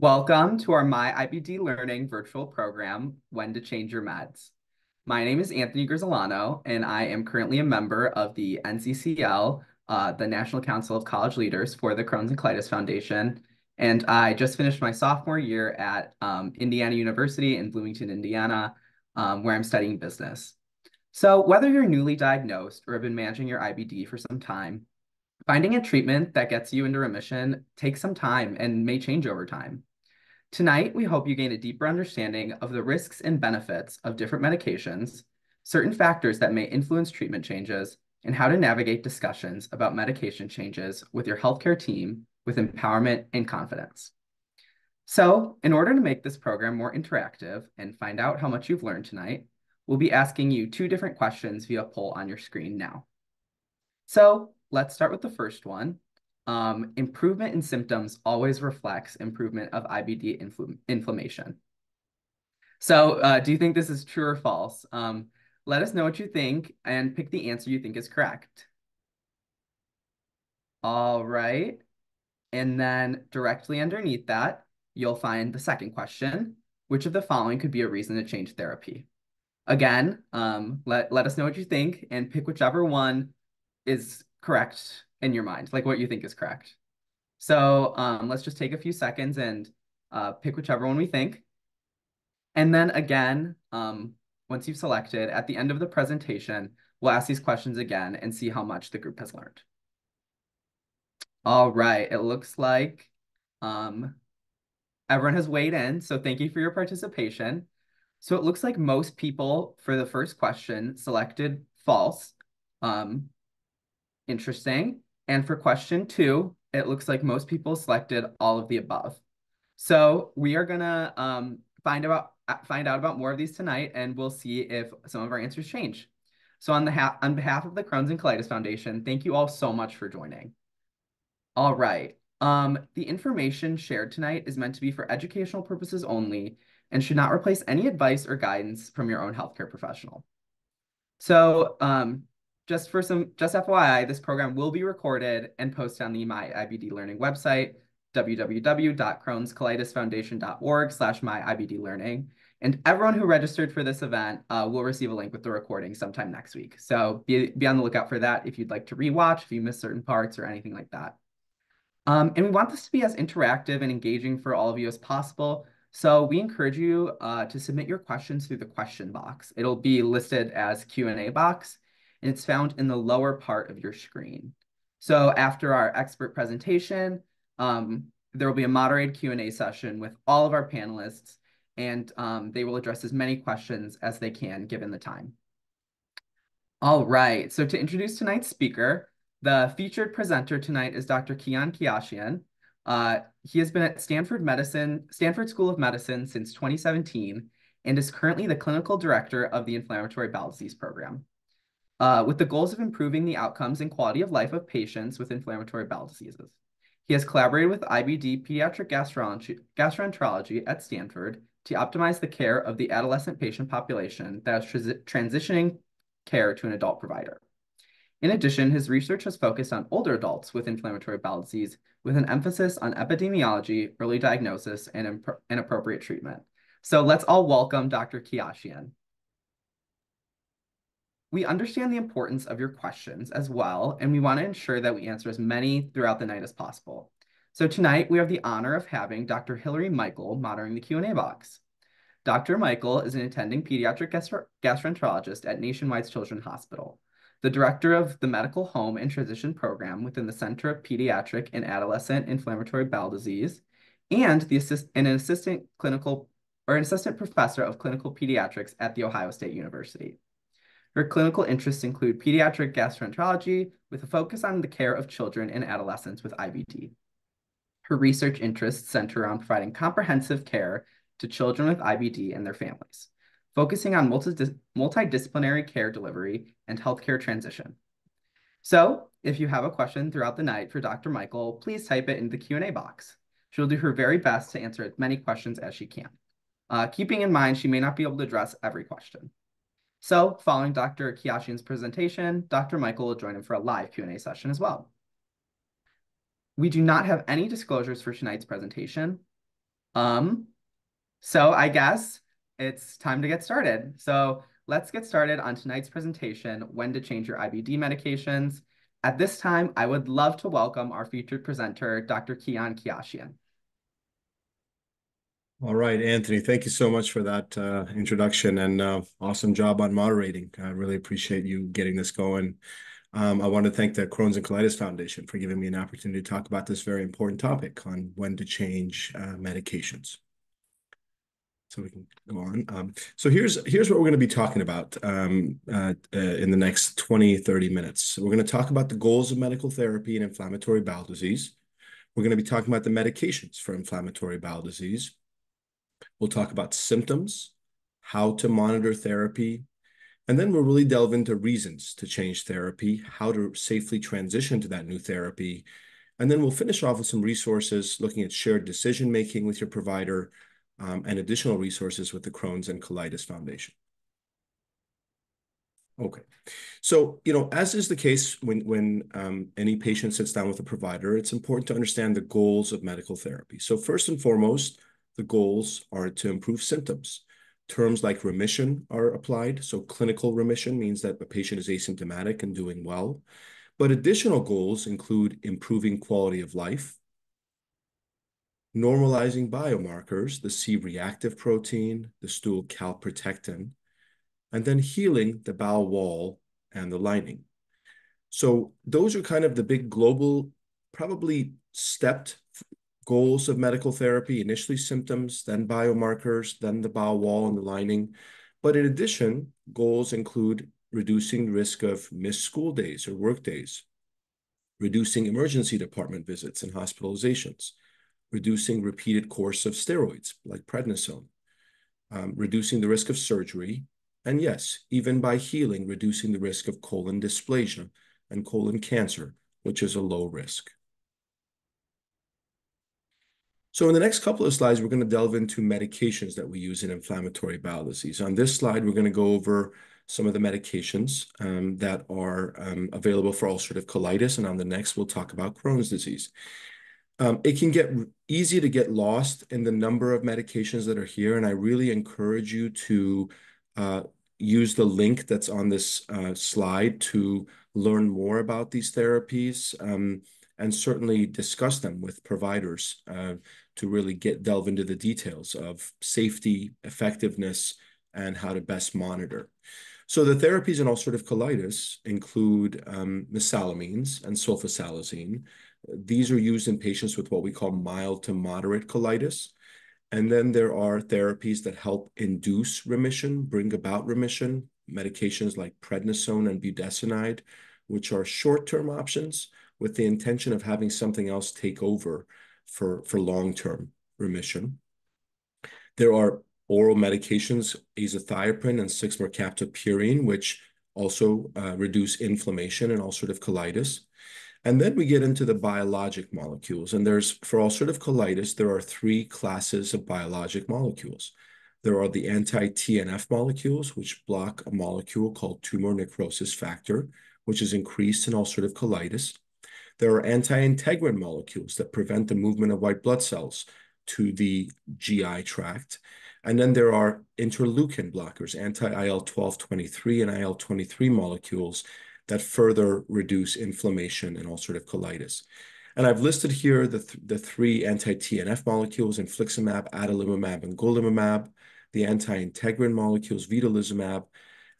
Welcome to our My IBD Learning virtual program, When to Change Your Meds. My name is Anthony Grisolano, and I am currently a member of the NCCL, uh, the National Council of College Leaders for the Crohn's and Colitis Foundation. And I just finished my sophomore year at um, Indiana University in Bloomington, Indiana, um, where I'm studying business. So whether you're newly diagnosed or have been managing your IBD for some time, finding a treatment that gets you into remission takes some time and may change over time. Tonight, we hope you gain a deeper understanding of the risks and benefits of different medications, certain factors that may influence treatment changes, and how to navigate discussions about medication changes with your healthcare team with empowerment and confidence. So, in order to make this program more interactive and find out how much you've learned tonight, we'll be asking you two different questions via poll on your screen now. So, let's start with the first one. Um, improvement in symptoms always reflects improvement of IBD infl inflammation. So, uh, do you think this is true or false? Um, let us know what you think and pick the answer you think is correct. All right. And then directly underneath that, you'll find the second question, which of the following could be a reason to change therapy? Again, um, let, let us know what you think and pick whichever one is correct in your mind, like what you think is correct. So um, let's just take a few seconds and uh, pick whichever one we think. And then again, um, once you've selected, at the end of the presentation, we'll ask these questions again and see how much the group has learned. All right, it looks like um, everyone has weighed in, so thank you for your participation. So it looks like most people for the first question selected false. Um, interesting. And for question two, it looks like most people selected all of the above. So we are gonna um, find about find out about more of these tonight, and we'll see if some of our answers change. So on the on behalf of the Crohn's and Colitis Foundation, thank you all so much for joining. All right. Um, the information shared tonight is meant to be for educational purposes only and should not replace any advice or guidance from your own healthcare professional. So um, just for some, just FYI, this program will be recorded and posted on the My IBD Learning website, www.crohnscolitisfoundation.org slash myibdlearning. And everyone who registered for this event uh, will receive a link with the recording sometime next week. So be, be on the lookout for that if you'd like to rewatch, if you missed certain parts or anything like that. Um, and we want this to be as interactive and engaging for all of you as possible. So we encourage you uh, to submit your questions through the question box. It'll be listed as Q&A box, and it's found in the lower part of your screen. So after our expert presentation, um, there will be a moderated Q&A session with all of our panelists, and um, they will address as many questions as they can given the time. All right, so to introduce tonight's speaker, the featured presenter tonight is Dr. Kian Keyashian. Uh, he has been at Stanford Medicine, Stanford School of Medicine since 2017 and is currently the clinical director of the Inflammatory Bowel Disease Program. Uh, with the goals of improving the outcomes and quality of life of patients with inflammatory bowel diseases. He has collaborated with IBD pediatric gastroenterology at Stanford to optimize the care of the adolescent patient population that is transitioning care to an adult provider. In addition, his research has focused on older adults with inflammatory bowel disease with an emphasis on epidemiology, early diagnosis, and, and appropriate treatment. So let's all welcome Dr. Keyashian. We understand the importance of your questions as well, and we want to ensure that we answer as many throughout the night as possible. So tonight, we have the honor of having Dr. Hillary Michael monitoring the Q&A box. Dr. Michael is an attending pediatric gastro gastroenterologist at Nationwide Children's Hospital the director of the Medical Home and Transition Program within the Center of Pediatric and Adolescent Inflammatory Bowel Disease, and the assist and an assistant clinical or an assistant professor of clinical pediatrics at The Ohio State University. Her clinical interests include pediatric gastroenterology with a focus on the care of children and adolescents with IBD. Her research interests center around providing comprehensive care to children with IBD and their families focusing on multidis multidisciplinary care delivery and healthcare transition. So if you have a question throughout the night for Dr. Michael, please type it in the Q&A box. She'll do her very best to answer as many questions as she can. Uh, keeping in mind, she may not be able to address every question. So following Dr. Keyashian's presentation, Dr. Michael will join him for a live Q&A session as well. We do not have any disclosures for tonight's presentation. Um, so I guess it's time to get started. So let's get started on tonight's presentation, When to Change Your IBD Medications. At this time, I would love to welcome our featured presenter, Dr. Kian Keyashian. All right, Anthony, thank you so much for that uh, introduction and uh, awesome job on moderating. I really appreciate you getting this going. Um, I want to thank the Crohn's and Colitis Foundation for giving me an opportunity to talk about this very important topic on when to change uh, medications. So we can go on. Um, so here's here's what we're going to be talking about um, uh, uh, in the next 20, 30 minutes. So we're going to talk about the goals of medical therapy in inflammatory bowel disease. We're going to be talking about the medications for inflammatory bowel disease. We'll talk about symptoms, how to monitor therapy, and then we'll really delve into reasons to change therapy, how to safely transition to that new therapy. And then we'll finish off with some resources looking at shared decision making with your provider um, and additional resources with the Crohn's and Colitis Foundation. Okay. So, you know, as is the case when, when um, any patient sits down with a provider, it's important to understand the goals of medical therapy. So first and foremost, the goals are to improve symptoms. Terms like remission are applied. So clinical remission means that the patient is asymptomatic and doing well. But additional goals include improving quality of life, normalizing biomarkers, the C-reactive protein, the stool calprotectin, and then healing the bowel wall and the lining. So those are kind of the big global, probably stepped goals of medical therapy, initially symptoms, then biomarkers, then the bowel wall and the lining. But in addition, goals include reducing the risk of missed school days or work days, reducing emergency department visits and hospitalizations, reducing repeated course of steroids like prednisone, um, reducing the risk of surgery, and yes, even by healing, reducing the risk of colon dysplasia and colon cancer, which is a low risk. So in the next couple of slides, we're going to delve into medications that we use in inflammatory bowel disease. On this slide, we're going to go over some of the medications um, that are um, available for ulcerative colitis. And on the next, we'll talk about Crohn's disease. Um, it can get easy to get lost in the number of medications that are here. And I really encourage you to uh, use the link that's on this uh, slide to learn more about these therapies. And certainly discuss them with providers uh, to really get delve into the details of safety, effectiveness, and how to best monitor. So the therapies in ulcerative colitis include um, mesalamines and sulfasalazine. These are used in patients with what we call mild to moderate colitis. And then there are therapies that help induce remission, bring about remission, medications like prednisone and budesonide, which are short-term options, with the intention of having something else take over for, for long-term remission. There are oral medications, azathioprine and 6-mercaptopurine, which also uh, reduce inflammation and ulcerative colitis. And then we get into the biologic molecules. And there's, for ulcerative colitis, there are three classes of biologic molecules. There are the anti-TNF molecules, which block a molecule called tumor necrosis factor, which is increased in ulcerative colitis. There are anti-integrin molecules that prevent the movement of white blood cells to the GI tract. And then there are interleukin blockers, anti-IL-12-23 and IL-23 molecules that further reduce inflammation and ulcerative colitis. And I've listed here the, th the three anti-TNF molecules, infliximab, adalimumab, and golimumab, the anti-integrin molecules, vedolizumab,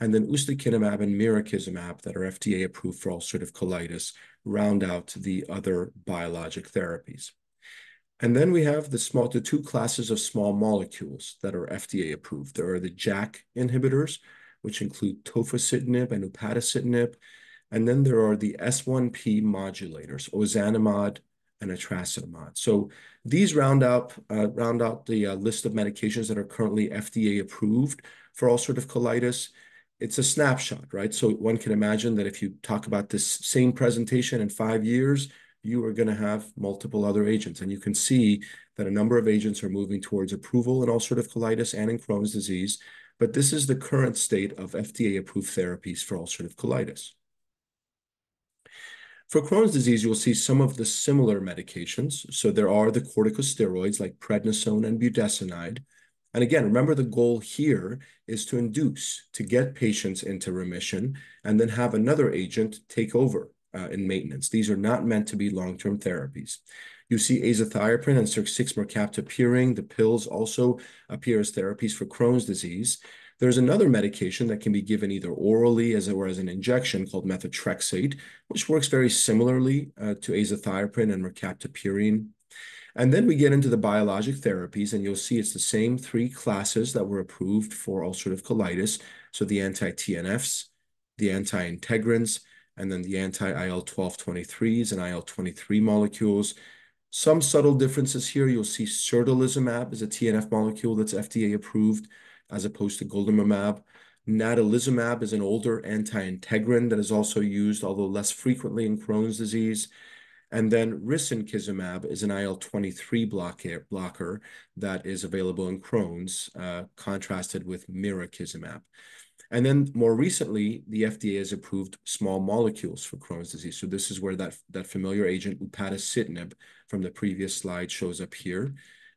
and then ustekinumab and mirikizumab that are FDA approved for ulcerative colitis round out the other biologic therapies. And then we have the small, the two classes of small molecules that are FDA approved. There are the JAK inhibitors, which include tofacitinib and upadacitinib. And then there are the S1P modulators, ozanimod and etrasimod. So these round out, uh, round out the uh, list of medications that are currently FDA approved for ulcerative colitis it's a snapshot, right? So one can imagine that if you talk about this same presentation in five years, you are going to have multiple other agents. And you can see that a number of agents are moving towards approval in ulcerative colitis and in Crohn's disease. But this is the current state of FDA-approved therapies for ulcerative colitis. For Crohn's disease, you'll see some of the similar medications. So there are the corticosteroids like prednisone and budesonide. And again, remember the goal here is to induce, to get patients into remission, and then have another agent take over uh, in maintenance. These are not meant to be long-term therapies. You see azathioprine and Circ6 appearing. The pills also appear as therapies for Crohn's disease. There's another medication that can be given either orally as or as an injection called methotrexate, which works very similarly uh, to azathioprine and mercaptopurine. And then we get into the biologic therapies, and you'll see it's the same three classes that were approved for ulcerative colitis. So the anti-TNFs, the anti-integrins, and then the anti-IL-12-23s and IL-23 molecules. Some subtle differences here. You'll see certolizumab is a TNF molecule that's FDA approved as opposed to golimumab. Natalizumab is an older anti-integrin that is also used, although less frequently in Crohn's disease. And then risankizumab is an IL-23 blocker, that is available in Crohn's, uh, contrasted with mirikizumab. And then more recently, the FDA has approved small molecules for Crohn's disease. So this is where that, that familiar agent, upadacitinib, from the previous slide shows up here.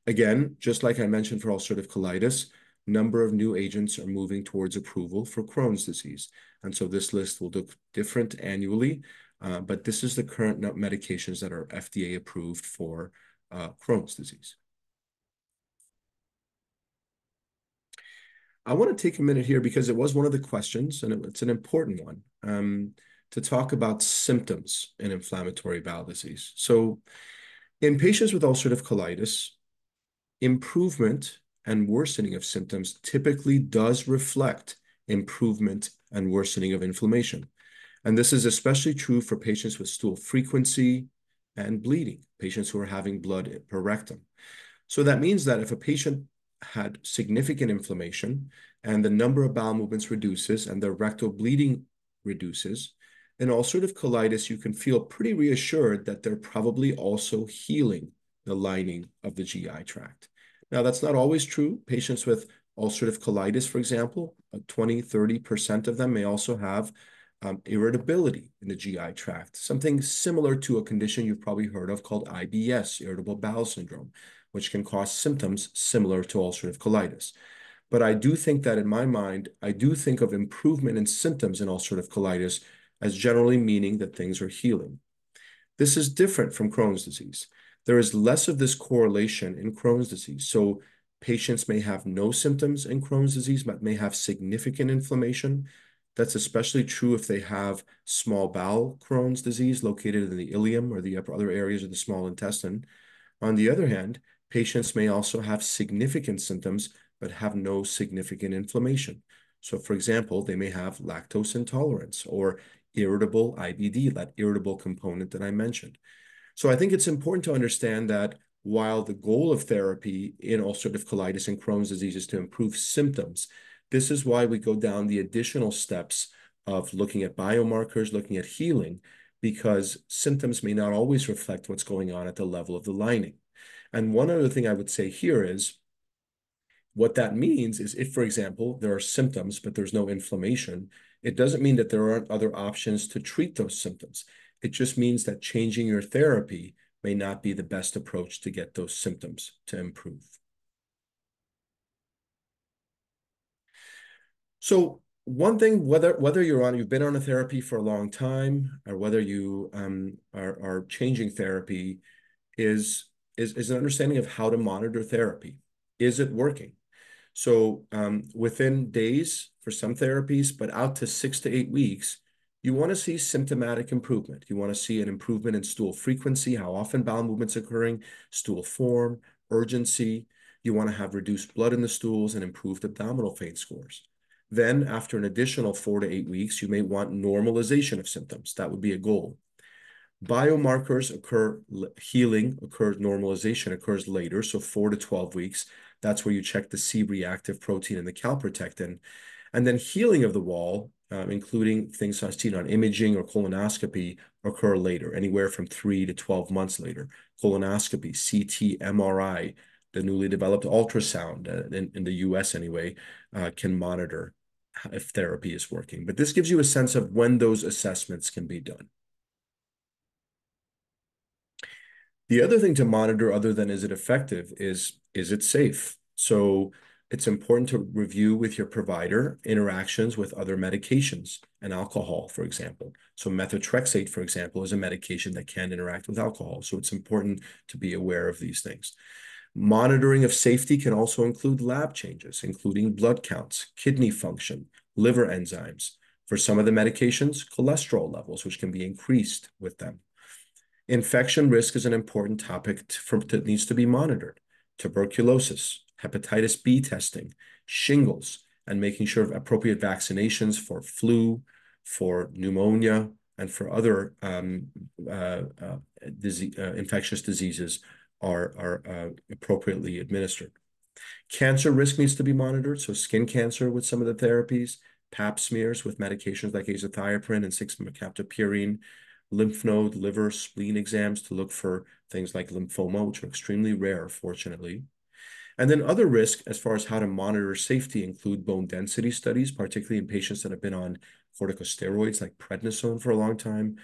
Again, just like I mentioned for ulcerative colitis, number of new agents are moving towards approval for Crohn's disease. And so this list will look different annually, uh, but this is the current medications that are FDA approved for uh, Crohn's disease. I want to take a minute here because it was one of the questions, and it's an important one, um, to talk about symptoms in inflammatory bowel disease. So in patients with ulcerative colitis, improvement and worsening of symptoms typically does reflect improvement and worsening of inflammation. And this is especially true for patients with stool frequency and bleeding, patients who are having blood per rectum. So that means that if a patient had significant inflammation and the number of bowel movements reduces and the rectal bleeding reduces, in ulcerative colitis, you can feel pretty reassured that they're probably also healing the lining of the GI tract. Now, that's not always true. Patients with ulcerative colitis, for example, 20, 30% of them may also have um, irritability in the GI tract, something similar to a condition you've probably heard of called IBS, irritable bowel syndrome, which can cause symptoms similar to ulcerative colitis. But I do think that in my mind, I do think of improvement in symptoms in ulcerative colitis as generally meaning that things are healing. This is different from Crohn's disease. There is less of this correlation in Crohn's disease. So patients may have no symptoms in Crohn's disease, but may have significant inflammation. That's especially true if they have small bowel Crohn's disease located in the ileum or the other areas of the small intestine. On the other hand, patients may also have significant symptoms, but have no significant inflammation. So for example, they may have lactose intolerance or irritable IBD, that irritable component that I mentioned. So I think it's important to understand that while the goal of therapy in ulcerative colitis and Crohn's disease is to improve symptoms, this is why we go down the additional steps of looking at biomarkers, looking at healing, because symptoms may not always reflect what's going on at the level of the lining. And one other thing I would say here is what that means is if, for example, there are symptoms, but there's no inflammation, it doesn't mean that there aren't other options to treat those symptoms. It just means that changing your therapy may not be the best approach to get those symptoms to improve. So one thing, whether whether you're on, you've been on a therapy for a long time, or whether you um, are are changing therapy, is is is an understanding of how to monitor therapy. Is it working? So um, within days for some therapies, but out to six to eight weeks, you want to see symptomatic improvement. You want to see an improvement in stool frequency, how often bowel movements occurring, stool form, urgency. You want to have reduced blood in the stools and improved abdominal pain scores. Then, after an additional four to eight weeks, you may want normalization of symptoms. That would be a goal. Biomarkers occur, healing occurs, normalization occurs later, so four to 12 weeks. That's where you check the C-reactive protein and the calprotectin. And then healing of the wall um, including things I've seen on imaging or colonoscopy, occur later, anywhere from three to 12 months later. Colonoscopy, CT, MRI, the newly developed ultrasound, uh, in, in the US anyway, uh, can monitor if therapy is working. But this gives you a sense of when those assessments can be done. The other thing to monitor other than is it effective is, is it safe? So it's important to review with your provider interactions with other medications and alcohol, for example. So methotrexate, for example, is a medication that can interact with alcohol. So it's important to be aware of these things. Monitoring of safety can also include lab changes, including blood counts, kidney function, liver enzymes. For some of the medications, cholesterol levels, which can be increased with them. Infection risk is an important topic that needs to be monitored. Tuberculosis, hepatitis B testing, shingles, and making sure of appropriate vaccinations for flu, for pneumonia, and for other um, uh, uh, disease, uh, infectious diseases are, are uh, appropriately administered. Cancer risk needs to be monitored, so skin cancer with some of the therapies, pap smears with medications like azathioprine and 6-mercaptopurine, lymph node, liver, spleen exams to look for things like lymphoma, which are extremely rare, fortunately. And then other risks as far as how to monitor safety include bone density studies, particularly in patients that have been on corticosteroids like prednisone for a long time,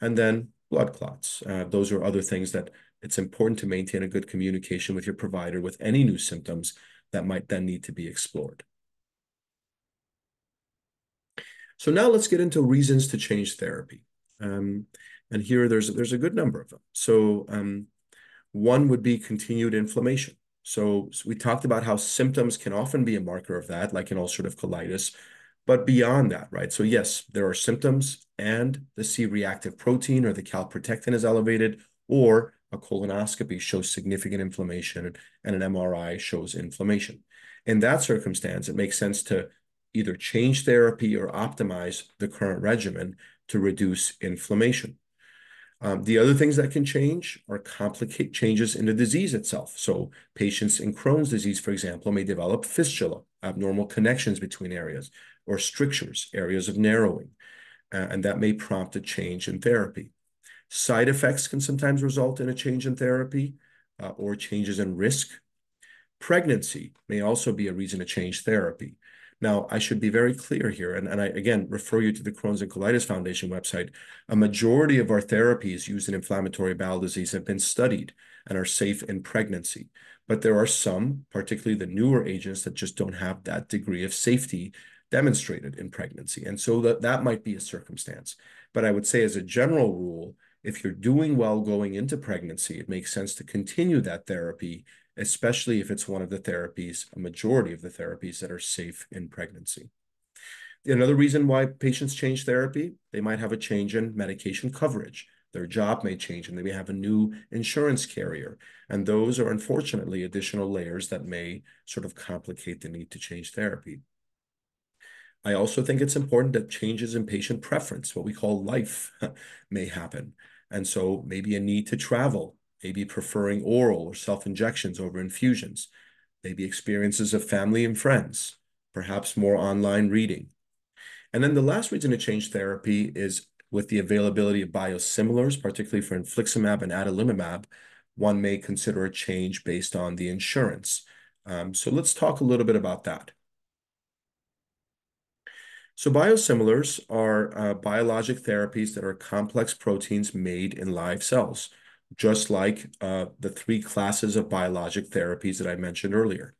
and then blood clots. Uh, those are other things that it's important to maintain a good communication with your provider with any new symptoms that might then need to be explored. So now let's get into reasons to change therapy. Um, and here there's, there's a good number of them. So um, one would be continued inflammation. So, so, we talked about how symptoms can often be a marker of that, like in ulcerative colitis, but beyond that, right? So yes, there are symptoms and the C-reactive protein or the calprotectin is elevated, or a colonoscopy shows significant inflammation and an MRI shows inflammation. In that circumstance, it makes sense to either change therapy or optimize the current regimen to reduce inflammation. Um, the other things that can change are complicate changes in the disease itself. So patients in Crohn's disease, for example, may develop fistula, abnormal connections between areas, or strictures, areas of narrowing, uh, and that may prompt a change in therapy. Side effects can sometimes result in a change in therapy uh, or changes in risk. Pregnancy may also be a reason to change therapy. Now, I should be very clear here, and, and I again refer you to the Crohn's and Colitis Foundation website. A majority of our therapies used in inflammatory bowel disease have been studied and are safe in pregnancy. But there are some, particularly the newer agents, that just don't have that degree of safety demonstrated in pregnancy. And so that, that might be a circumstance. But I would say, as a general rule, if you're doing well going into pregnancy, it makes sense to continue that therapy especially if it's one of the therapies, a majority of the therapies that are safe in pregnancy. Another reason why patients change therapy, they might have a change in medication coverage. Their job may change and they may have a new insurance carrier. And those are unfortunately additional layers that may sort of complicate the need to change therapy. I also think it's important that changes in patient preference, what we call life, may happen. And so maybe a need to travel maybe preferring oral or self-injections over infusions, maybe experiences of family and friends, perhaps more online reading. And then the last reason to change therapy is with the availability of biosimilars, particularly for infliximab and adalimumab, one may consider a change based on the insurance. Um, so let's talk a little bit about that. So biosimilars are uh, biologic therapies that are complex proteins made in live cells just like uh, the three classes of biologic therapies that I mentioned earlier.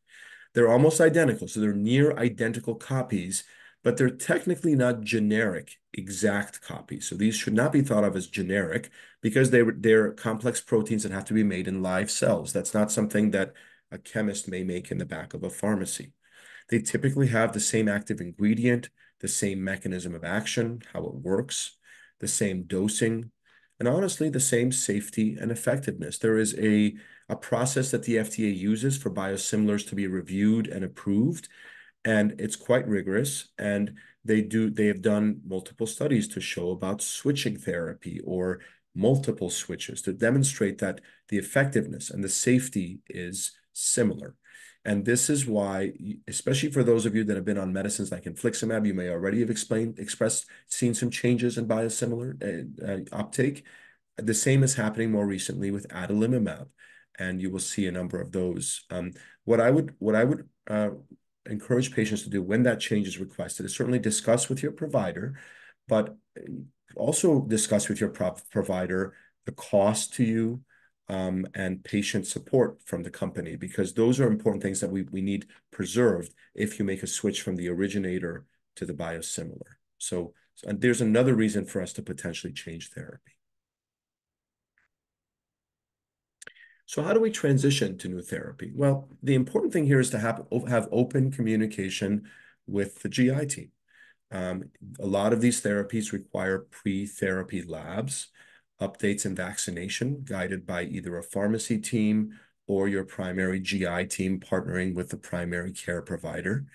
They're almost identical, so they're near identical copies, but they're technically not generic exact copies. So these should not be thought of as generic because they, they're complex proteins that have to be made in live cells. That's not something that a chemist may make in the back of a pharmacy. They typically have the same active ingredient, the same mechanism of action, how it works, the same dosing, and honestly, the same safety and effectiveness. There is a, a process that the FDA uses for biosimilars to be reviewed and approved, and it's quite rigorous. And they do they have done multiple studies to show about switching therapy or multiple switches to demonstrate that the effectiveness and the safety is similar. And this is why, especially for those of you that have been on medicines like infliximab, you may already have explained, expressed, seen some changes in biosimilar uh, uh, uptake. The same is happening more recently with adalimumab, and you will see a number of those. Um, what I would, what I would uh, encourage patients to do when that change is requested is certainly discuss with your provider, but also discuss with your provider the cost to you, Um, and patient support from the company because those are important things that we we need preserved if you make a switch from the originator to the biosimilar. So there's another reason for us to potentially change therapy. So how do we transition to new therapy? Well, the important thing here is to have open communication with the GI team. Um, a lot of these therapies require pre-therapy labs, updates, and vaccination guided by either a pharmacy team or your primary GI team partnering with the primary care provider.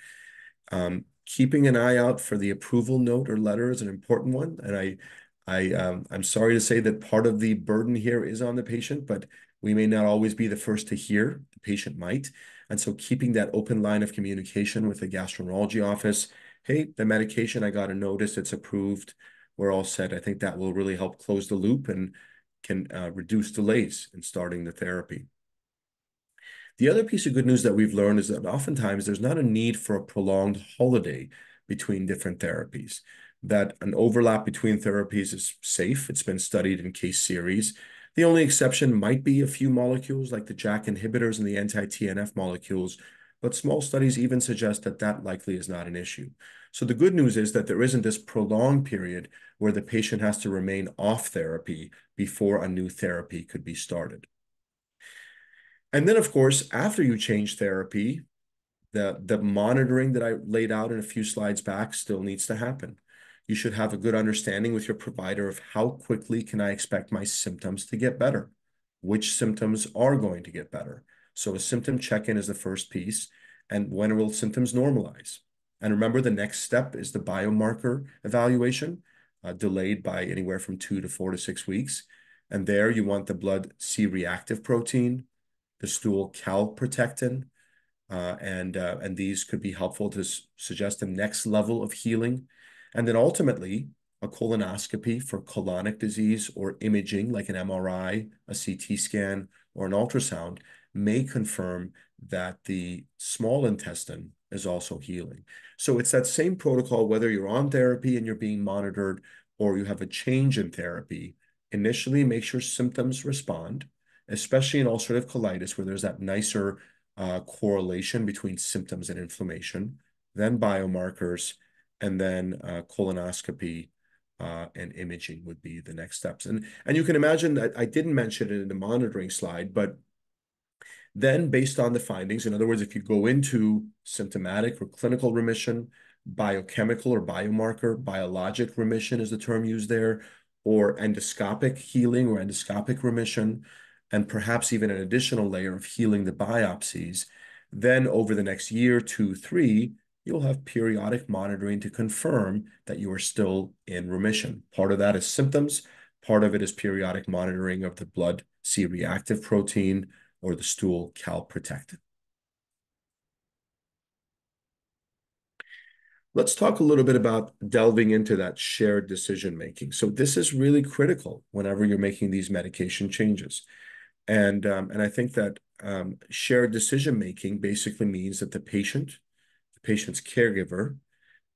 Keeping an eye out for the approval note or letter is an important one. And I, I, um, I'm sorry to say that part of the burden here is on the patient, but we may not always be the first to hear. The patient might. And so keeping that open line of communication with the gastroenterology office, "Hey, the medication, I got a notice. It's approved. We're all set." I think that will really help close the loop and can uh, reduce delays in starting the therapy. The other piece of good news that we've learned is that oftentimes there's not a need for a prolonged holiday between different therapies, that an overlap between therapies is safe. It's been studied in case series. The only exception might be a few molecules like the JAK inhibitors and the anti-TNF molecules, but small studies even suggest that that likely is not an issue. So the good news is that there isn't this prolonged period where the patient has to remain off therapy before a new therapy could be started. And then, of course, after you change therapy, the the monitoring that I laid out in a few slides back still needs to happen. You should have a good understanding with your provider of how quickly can I expect my symptoms to get better, which symptoms are going to get better. So a symptom check-in is the first piece, and when will symptoms normalize? And remember, the next step is the biomarker evaluation, uh, delayed by anywhere from two to four to six weeks. And there you want the blood C-reactive protein, the stool calprotectin, uh, uh, and these could be helpful to suggest the next level of healing. And then ultimately, a colonoscopy for colonic disease or imaging like an MRI, a CT scan, or an ultrasound may confirm that the small intestine is also healing. So it's that same protocol, whether you're on therapy and you're being monitored or you have a change in therapy. Initially, make sure symptoms respond, especially in ulcerative colitis where there's that nicer uh, correlation between symptoms and inflammation, then biomarkers, and then uh, colonoscopy uh, and imaging would be the next steps. And you can imagine that I didn't mention it in the monitoring slide, but then based on the findings, in other words, if you go into symptomatic or clinical remission, biochemical or biomarker, biologic remission is the term used there, or endoscopic healing or endoscopic remission, and perhaps even an additional layer of healing the biopsies, then over the next year, two, three, you'll have periodic monitoring to confirm that you are still in remission. Part of that is symptoms. Part of it is periodic monitoring of the blood C-reactive protein or the stool calprotectin. Let's talk a little bit about delving into that shared decision-making. So this is really critical whenever you're making these medication changes. And um, and I think that um, shared decision-making basically means that the patient, the patient's caregiver,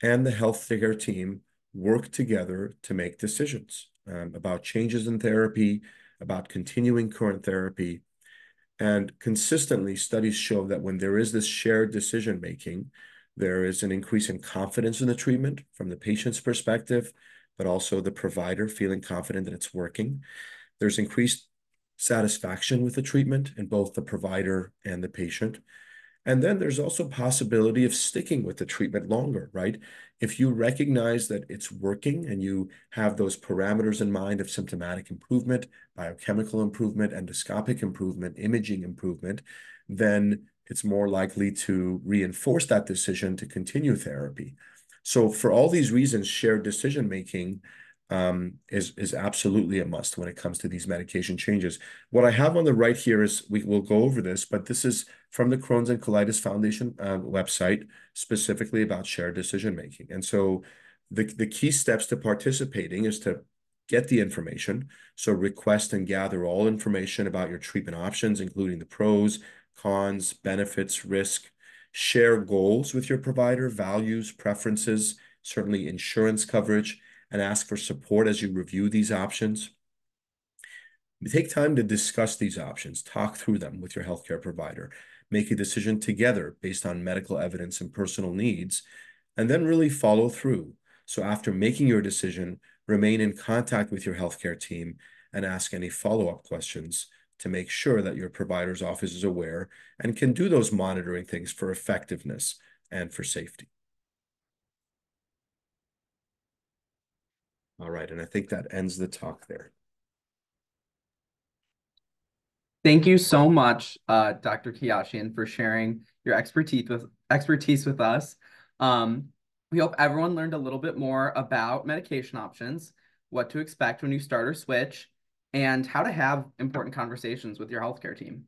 and the healthcare team work together to make decisions um, about changes in therapy, about continuing current therapy. And consistently, studies show that when there is this shared decision-making, there is an increase in confidence in the treatment from the patient's perspective, but also the provider feeling confident that it's working. There's increased satisfaction with the treatment in both the provider and the patient. And then there's also possibility of sticking with the treatment longer, right? If you recognize that it's working and you have those parameters in mind of symptomatic improvement, biochemical improvement, endoscopic improvement, imaging improvement, then it's more likely to reinforce that decision to continue therapy. So for all these reasons, shared Um, decision-making is absolutely a must when it comes to these medication changes. What I have on the right here is we will go over this, but this is from the Crohn's and Colitis Foundation um, website specifically about shared decision-making. And so the the key steps to participating is to get the information. So request and gather all information about your treatment options, including the pros, cons, benefits, risk. Share goals with your provider, values, preferences, certainly insurance coverage, and ask for support as you review these options. Take time to discuss these options, talk through them with your healthcare provider, make a decision together based on medical evidence and personal needs, and then really follow through. So after making your decision, remain in contact with your healthcare team and ask any follow-up questions to make sure that your provider's office is aware and can do those monitoring things for effectiveness and for safety. All right, and I think that ends the talk there. Thank you so much, uh, Dr. Keyashian, for sharing your expertise with expertise with us. Um, we hope everyone learned a little bit more about medication options, what to expect when you start or switch, and how to have important conversations with your healthcare team.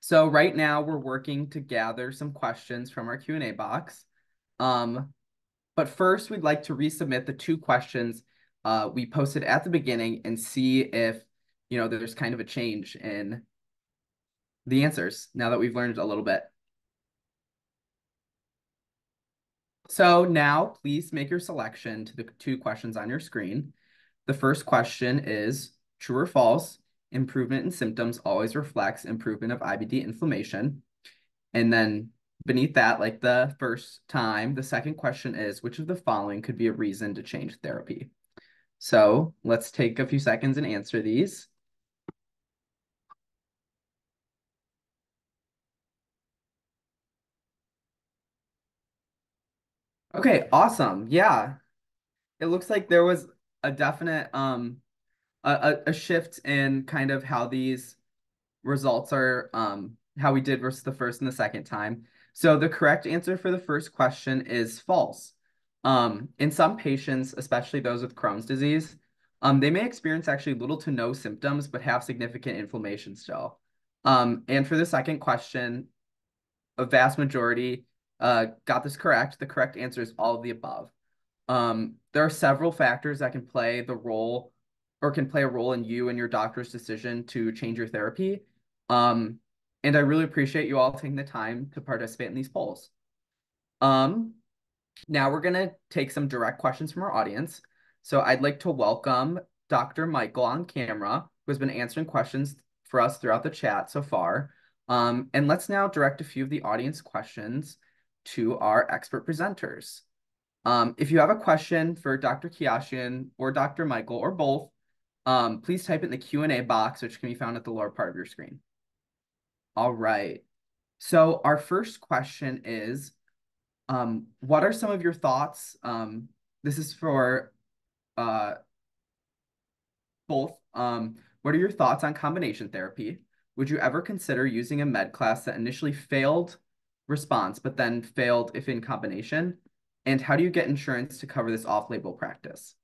So right now we're working to gather some questions from our Q&A box. Um, but first, we'd like to resubmit the two questions uh, we posted at the beginning and see if, you know, there's kind of a change in the answers now that we've learned a little bit. So now please make your selection to the two questions on your screen. The first question is, True or false, improvement in symptoms always reflects improvement of IBD inflammation. And then beneath that, like the first time, the second question is, which of the following could be a reason to change therapy? So let's take a few seconds and answer these. Okay, awesome. Yeah. It looks like there was a definite um a, a shift in kind of how these results are um how we did versus the first and the second time. So the correct answer for the first question is false. Um, in some patients, especially those with Crohn's disease, um, they may experience actually little to no symptoms, but have significant inflammation still. Um, and for the second question, a vast majority uh, got this correct. The correct answer is all of the above. Um, there are several factors that can play the role or can play a role in you and your doctor's decision to change your therapy. Um, and I really appreciate you all taking the time to participate in these polls. Um, now we're going to take some direct questions from our audience. So I'd like to welcome Dr. Michael on camera, who has been answering questions for us throughout the chat so far. Um, and let's now direct a few of the audience questions to our expert presenters. Um, if you have a question for Dr. Keyashian or Dr. Michael or both, um, please type it in the Q&A box, which can be found at the lower part of your screen. All right. So our first question is, um, what are some of your thoughts? Um, this is for uh, both. Um, what are your thoughts on combination therapy? Would you ever consider using a med class that initially failed response, but then failed if in combination? And how do you get insurance to cover this off-label practice?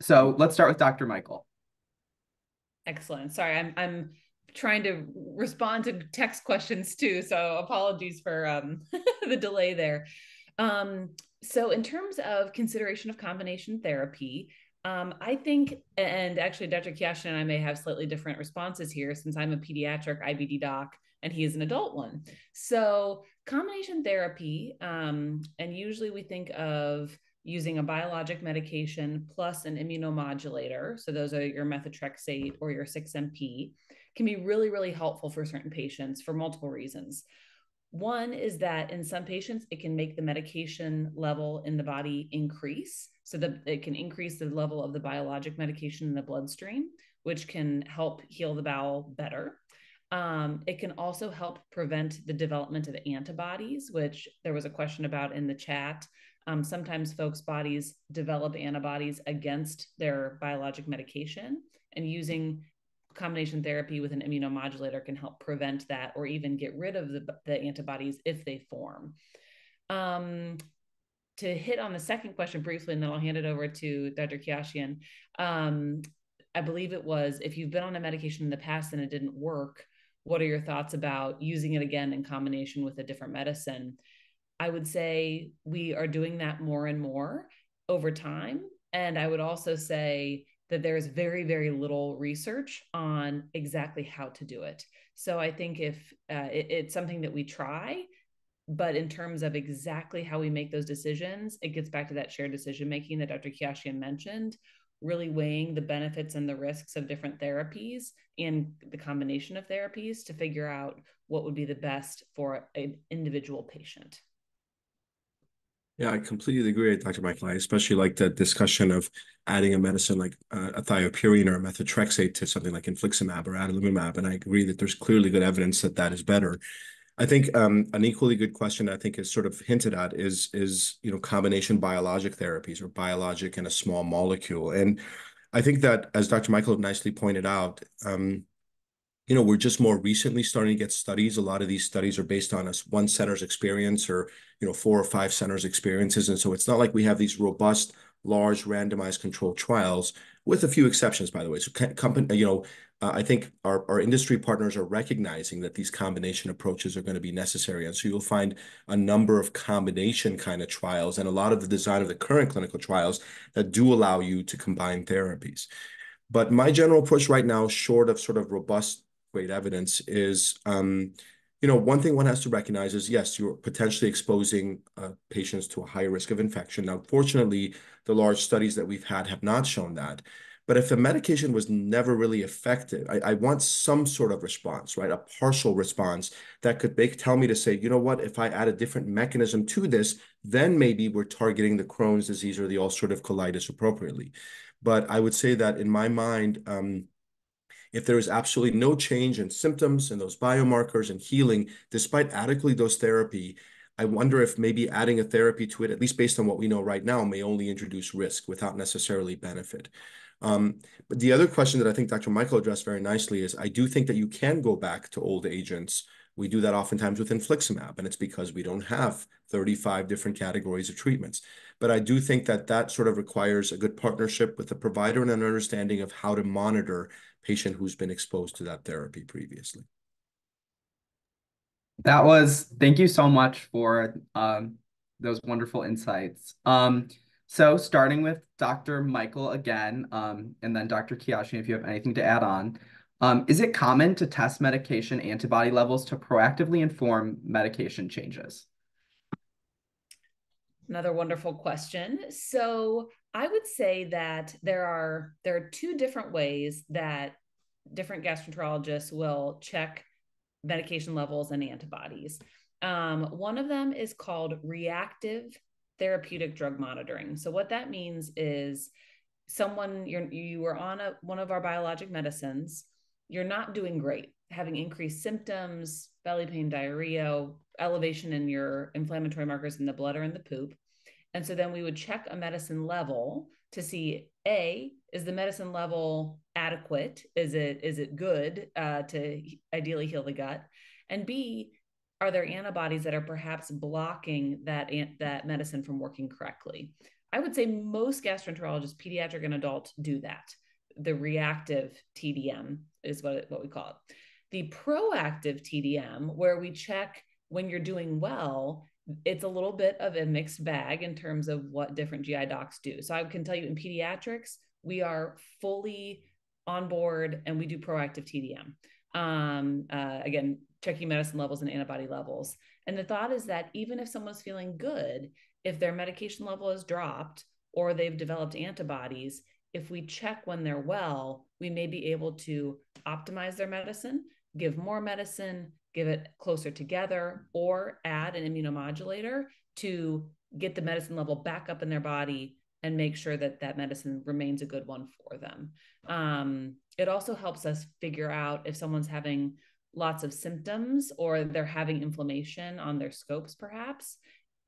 So let's start with Dr. Michael. Excellent. Sorry, I'm I'm trying to respond to text questions too, so apologies for um, the delay there. Um, so in terms of consideration of combination therapy, um, I think, and actually Dr. Keyashian and I may have slightly different responses here since I'm a pediatric IBD doc and he is an adult one. So combination therapy, um, and usually we think of using a biologic medication plus an immunomodulator, so those are your methotrexate or your 6MP, can be really, really helpful for certain patients for multiple reasons. One is that in some patients, it can make the medication level in the body increase so that it can increase the level of the biologic medication in the bloodstream, which can help heal the bowel better. Um, it can also help prevent the development of antibodies, which there was a question about in the chat. Um, sometimes folks' bodies develop antibodies against their biologic medication, and using combination therapy with an immunomodulator can help prevent that or even get rid of the, the antibodies if they form. Um, to hit on the second question briefly, and then I'll hand it over to Dr. Keyashian. Um, I believe it was if you've been on a medication in the past and it didn't work, what are your thoughts about using it again in combination with a different medicine? I would say we are doing that more and more over time. And I would also say that there's very, very little research on exactly how to do it. So I think if uh, it, it's something that we try, but in terms of exactly how we make those decisions, it gets back to that shared decision making that Dr. Keyashian mentioned, really weighing the benefits and the risks of different therapies and the combination of therapies to figure out what would be the best for an individual patient. Yeah, I completely agree, Dr. Michael. I especially like the discussion of adding a medicine like uh, a thiopurine or a methotrexate to something like infliximab or adalimumab, and I agree that there's clearly good evidence that that is better. I think um, an equally good question I think is sort of hinted at is is you know combination biologic therapies or biologic and a small molecule, and I think that as Dr. Michael nicely pointed out, um, you know, we're just more recently starting to get studies. A lot of these studies are based on us one center's experience or, you know, four or five centers' experiences. And so it's not like we have these robust, large, randomized controlled trials, with a few exceptions, by the way. So company, you know, uh, I think our, our industry partners are recognizing that these combination approaches are going to be necessary. And so you'll find a number of combination kind of trials and a lot of the design of the current clinical trials that do allow you to combine therapies. But my general approach right now, short of sort of robust great evidence is, um, you know, one thing one has to recognize is, yes, you're potentially exposing uh, patients to a higher risk of infection. Now, fortunately, the large studies that we've had have not shown that. But if the medication was never really effective, I, I, want some sort of response, right? A partial response that could make, tell me to say, you know what, if I add a different mechanism to this, then maybe we're targeting the Crohn's disease or the ulcerative colitis appropriately. But I would say that in my mind, um, if there is absolutely no change in symptoms and those biomarkers and healing, despite adequately dosed therapy, I wonder if maybe adding a therapy to it, at least based on what we know right now, may only introduce risk without necessarily benefit. Um, but the other question that I think Dr. Michael addressed very nicely is I do think that you can go back to old agents. We do that oftentimes with infliximab, and it's because we don't have 35 different categories of treatments. But I do think that that sort of requires a good partnership with the provider and an understanding of how to monitor patient who's been exposed to that therapy previously. That was, thank you so much for um, those wonderful insights. Um, so starting with Dr. Michael again, um, and then Dr. Keyashian, if you have anything to add on, um, is it common to test medication antibody levels to proactively inform medication changes? Another wonderful question. So I would say that there are there are two different ways that different gastroenterologists will check medication levels and antibodies. Um, one of them is called reactive therapeutic drug monitoring. So what that means is someone you're you were on a one of our biologic medicines, you're not doing great, having increased symptoms, belly pain, diarrhea, elevation in your inflammatory markers in the blood or in the poop. And so then we would check a medicine level to see a is the medicine level adequate? Is it is it good uh, to ideally heal the gut? And b are there antibodies that are perhaps blocking that that medicine from working correctly? I would say most gastroenterologists pediatric and adult do that. The reactive tdm is what, what we call it. The proactive tdm where we check when you're doing well it's a little bit of a mixed bag in terms of what different GI docs do. So I can tell you in pediatrics, we are fully on board and we do proactive TDM. Um, uh, again, checking medicine levels and antibody levels. And the thought is that even if someone's feeling good, if their medication level is dropped or they've developed antibodies, if we check when they're well, we may be able to optimize their medicine, give more medicine, give it closer together, or add an immunomodulator to get the medicine level back up in their body and make sure that that medicine remains a good one for them. Um, it also helps us figure out if someone's having lots of symptoms or they're having inflammation on their scopes, perhaps.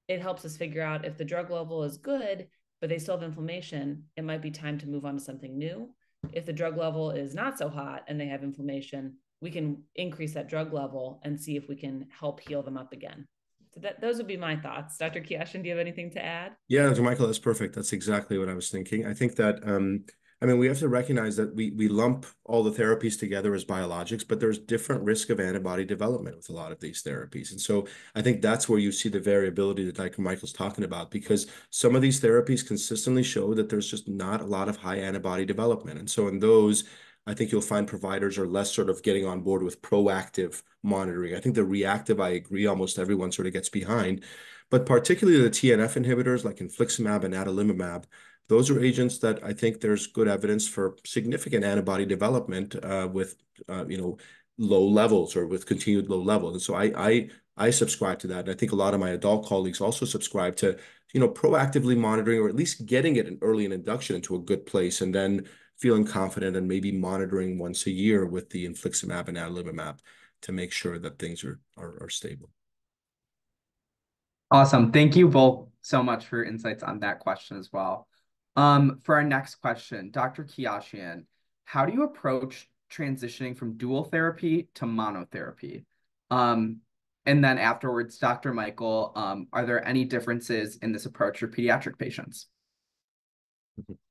It helps us figure out if the drug level is good, but they still have inflammation, it might be time to move on to something new. If the drug level is not so hot and they have inflammation, we can increase that drug level and see if we can help heal them up again. So that those would be my thoughts. Dr. Keyashian, do you have anything to add? Yeah, Dr. Michael, that's perfect. That's exactly what I was thinking. I think that um, I mean we have to recognize that we we lump all the therapies together as biologics, but there's different risk of antibody development with a lot of these therapies. And so I think that's where you see the variability that Dr. Michael's talking about, because some of these therapies consistently show that there's just not a lot of high antibody development. And so in those, I think you'll find providers are less sort of getting on board with proactive monitoring. I think the reactive, I agree, almost everyone sort of gets behind. But particularly the TNF inhibitors like infliximab and adalimumab, those are agents that I think there's good evidence for significant antibody development uh, with uh, you know low levels or with continued low levels. And so I I subscribe to that. And I think a lot of my adult colleagues also subscribe to you know proactively monitoring or at least getting it early in induction into a good place and then feeling confident and maybe monitoring once a year with the infliximab and adalimumab to make sure that things are are stable. Awesome. Thank you both so much for your insights on that question as well. Um, for our next question, Dr. Keyashian, how do you approach transitioning from dual therapy to monotherapy? Um, and then afterwards, Dr. Michael, um, are there any differences in this approach for pediatric patients?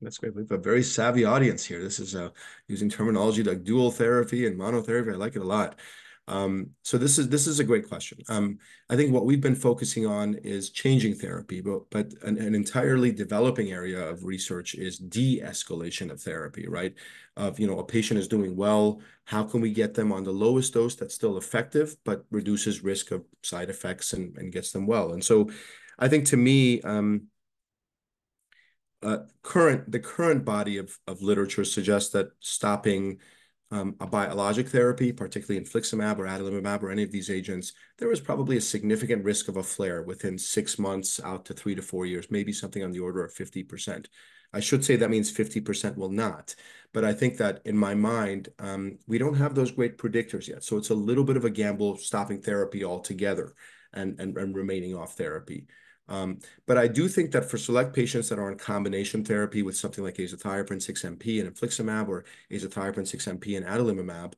That's great. We have a very savvy audience here. This is using terminology like dual therapy and monotherapy. I like it a lot. Um, So this is this is a great question. Um, I think what we've been focusing on is changing therapy, but but an entirely developing area of research is de-escalation of therapy, right? Of you know, a patient is doing well. How can we get them on the lowest dose that's still effective, but reduces risk of side effects and and gets them well? And so I think to me, Uh, the current body of of literature suggests that stopping um, a biologic therapy, particularly infliximab or adalimumab or any of these agents, there is probably a significant risk of a flare within six months out to three to four years, maybe something on the order of 50%. I should say that means 50% will not. But I think that in my mind, um, we don't have those great predictors yet. So it's a little bit of a gamble stopping therapy altogether and remaining off therapy. Um, but I do think that for select patients that are on combination therapy with something like azathioprine 6-MP and infliximab or azathioprine 6-MP and adalimumab,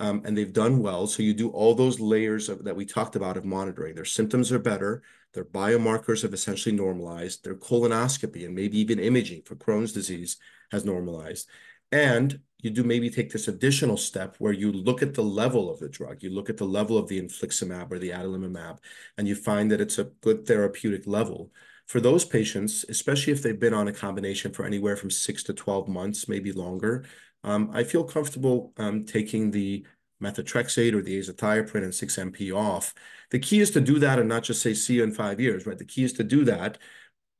um, and they've done well, so you do all those layers that we talked about of monitoring. Their symptoms are better. Their biomarkers have essentially normalized. Their colonoscopy and maybe even imaging for Crohn's disease has normalized. And you do maybe take this additional step where you look at the level of the drug. You look at the level of the infliximab or the adalimumab, and you find that it's a good therapeutic level. For those patients, especially if they've been on a combination for anywhere from six to 12 months, maybe longer, um, I feel comfortable um, taking the methotrexate or the azathioprine and 6-MP off. The key is to do that and not just say, "See you in five years," right? The key is to do that,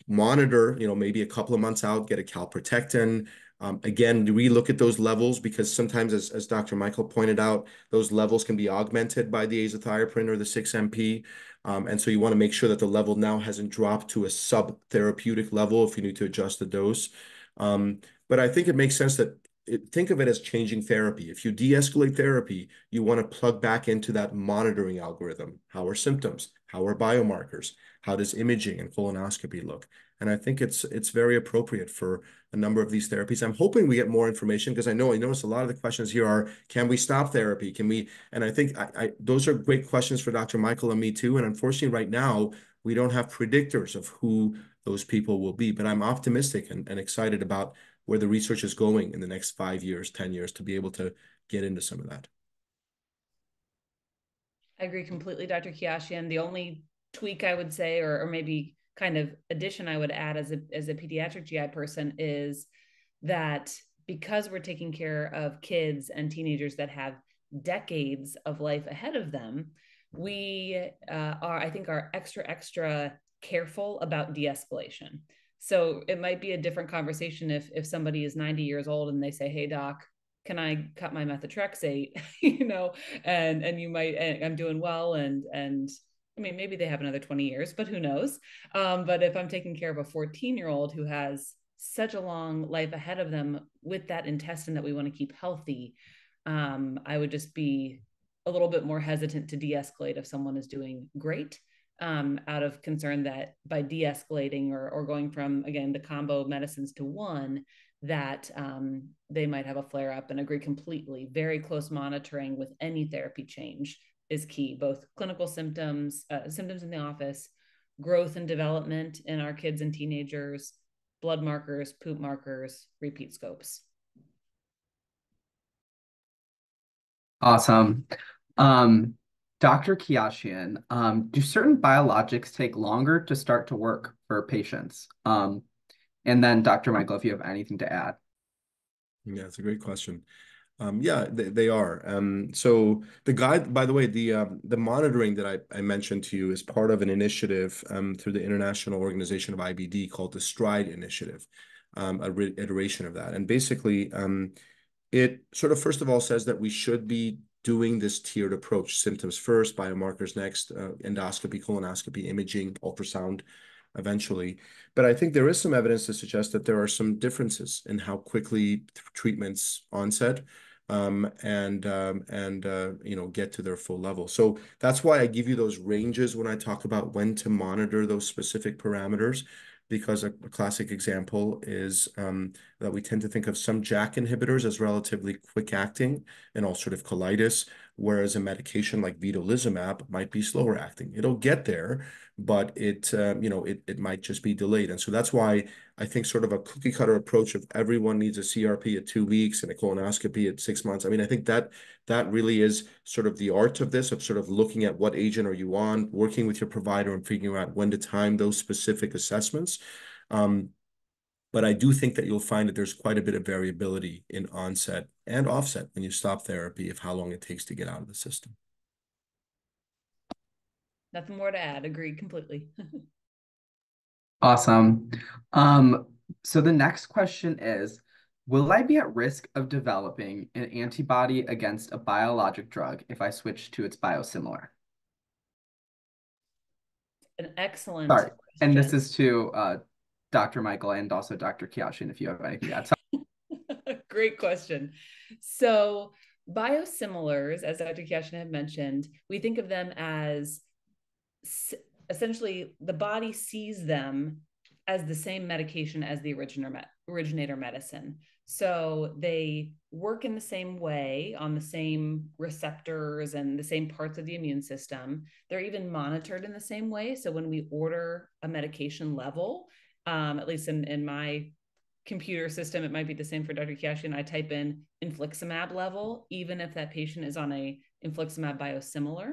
monitor, you know, maybe a couple of months out, get a calprotectin. Um, again, relook at those levels because sometimes, as Dr. Michael pointed out, those levels can be augmented by the azathioprine or the 6-MP. Um, and so you want to make sure that the level now hasn't dropped to a subtherapeutic level if you need to adjust the dose. Um, but I think it makes sense that eh, think of it as changing therapy. If you de-escalate therapy, you want to plug back into that monitoring algorithm. How are symptoms? How are biomarkers? How does imaging and colonoscopy look? And I think it's it's very appropriate for a number of these therapies. I'm hoping we get more information because I know I notice a lot of the questions here are, "Can we stop therapy? Can we?" And I think i those are great questions for Dr. Michael and me too. And unfortunately, right now, we don't have predictors of who those people will be. But I'm optimistic and and excited about where the research is going in the next five years, 10 years to be able to get into some of that. I agree completely, Dr. Keyashian. The only tweak I would say, or, or maybe kind of addition I would add as a as a pediatric GI person is that because we're taking care of kids and teenagers that have decades of life ahead of them, we uh, are, I think, are extra, extra careful about de-escalation. So it might be a different conversation if somebody is 90 years old and they say, "Hey, doc, can I cut my methotrexate?" You know, and and you might, "I'm doing well." And and I mean, maybe they have another 20 years, but who knows? Um, but if I'm taking care of a 14-year-old who has such a long life ahead of them with that intestine that we want to keep healthy, um, I would just be a little bit more hesitant to de-escalate if someone is doing great um, out of concern that by de-escalating or going from, again, the combo medicines to one, that they might have a flare-up and agree completely. Very close monitoring with any therapy change is key, both clinical symptoms, symptoms in the office, growth and development in our kids and teenagers, blood markers, poop markers, repeat scopes. Awesome. Um, Dr. Keyashian, do certain biologics take longer to start to work for patients? Um, And then, Dr. Michael, if you have anything to add. Yeah, it's a great question. Yeah, they are. So the guide, by the way, the the monitoring that I I mentioned to you is part of an initiative through the International Organization of IBD called the STRIDE Initiative. um, a reiteration of that. And basically, um, it sort of first of all says that we should be doing this tiered approach: symptoms first, biomarkers next, uh, endoscopy, colonoscopy, imaging, ultrasound, eventually. But I think there is some evidence to suggest that there are some differences in how quickly treatments onset um, and um, and uh, you know get to their full level. So that's why I give you those ranges when I talk about when to monitor those specific parameters because a, a classic example is um, that we tend to think of some JAK inhibitors as relatively quick acting in ulcerative colitis, whereas a medication like vedolizumab might be slower acting. It'll get there, but it um, you know it, it might just be delayed. And so that's why I think sort of a cookie cutter approach of everyone needs a CRP at two weeks and a colonoscopy at six months. I mean, I think that that really is sort of the art of this, of sort of looking at what agent are you on, working with your provider and figuring out when to time those specific assessments. Um, but I do think that you'll find that there's quite a bit of variability in onset and offset when you stop therapy of how long it takes to get out of the system. Nothing more to add. Agreed completely. awesome. Um, so the next question is, will I be at risk of developing an antibody against a biologic drug if I switch to its biosimilar? An excellent Sorry. Question. And this is to uh, Dr. Michael and also Dr. Keyashian, if you have anything to add. Great question. So biosimilars, as Dr. Keyashian had mentioned, we think of them as essentially the body sees them as the same medication as the originator, originator medicine. So they work in the same way on the same receptors and the same parts of the immune system. They're even monitored in the same way. So when we order a medication level, um, at least in, in my computer system, it might be the same for Dr. Keyashian. I type in infliximab level, even if that patient is on a infliximab biosimilar.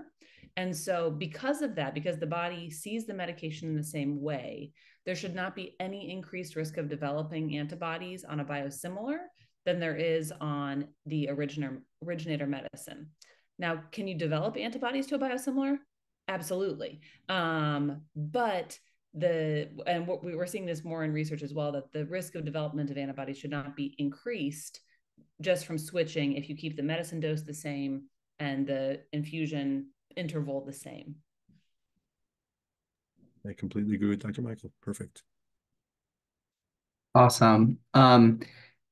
And so, because of that, because the body sees the medication in the same way, there should not be any increased risk of developing antibodies on a biosimilar than there is on the originator, originator medicine. Now, can you develop antibodies to a biosimilar? Absolutely. Um, but the and what we were seeing this more in research as well that the risk of development of antibodies should not be increased just from switching if you keep the medicine dose the same and the infusion interval the same. I completely agree with Dr. Michael. Perfect. Awesome. Um,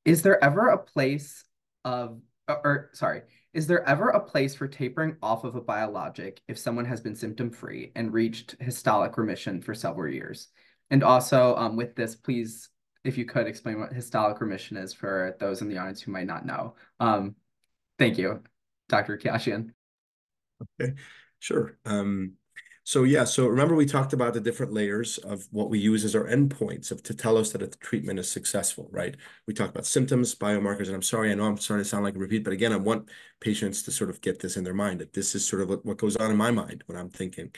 is there ever a place of, or, or sorry, is there ever a place for tapering off of a biologic if someone has been symptom free and reached histologic remission for several years? And also, um, with this, please, if you could explain what histologic remission is for those in the audience who might not know. Um, thank you, Dr. Keyashian. Okay, sure. Um, so yeah, so remember we talked about the different layers of what we use as our endpoints of to tell us that a treatment is successful, right? We talked about symptoms, biomarkers, and I'm sorry, I know I'm starting to sound like a repeat, but again, I want patients to sort of get this in their mind that this is sort of what goes on in my mind when I'm thinking.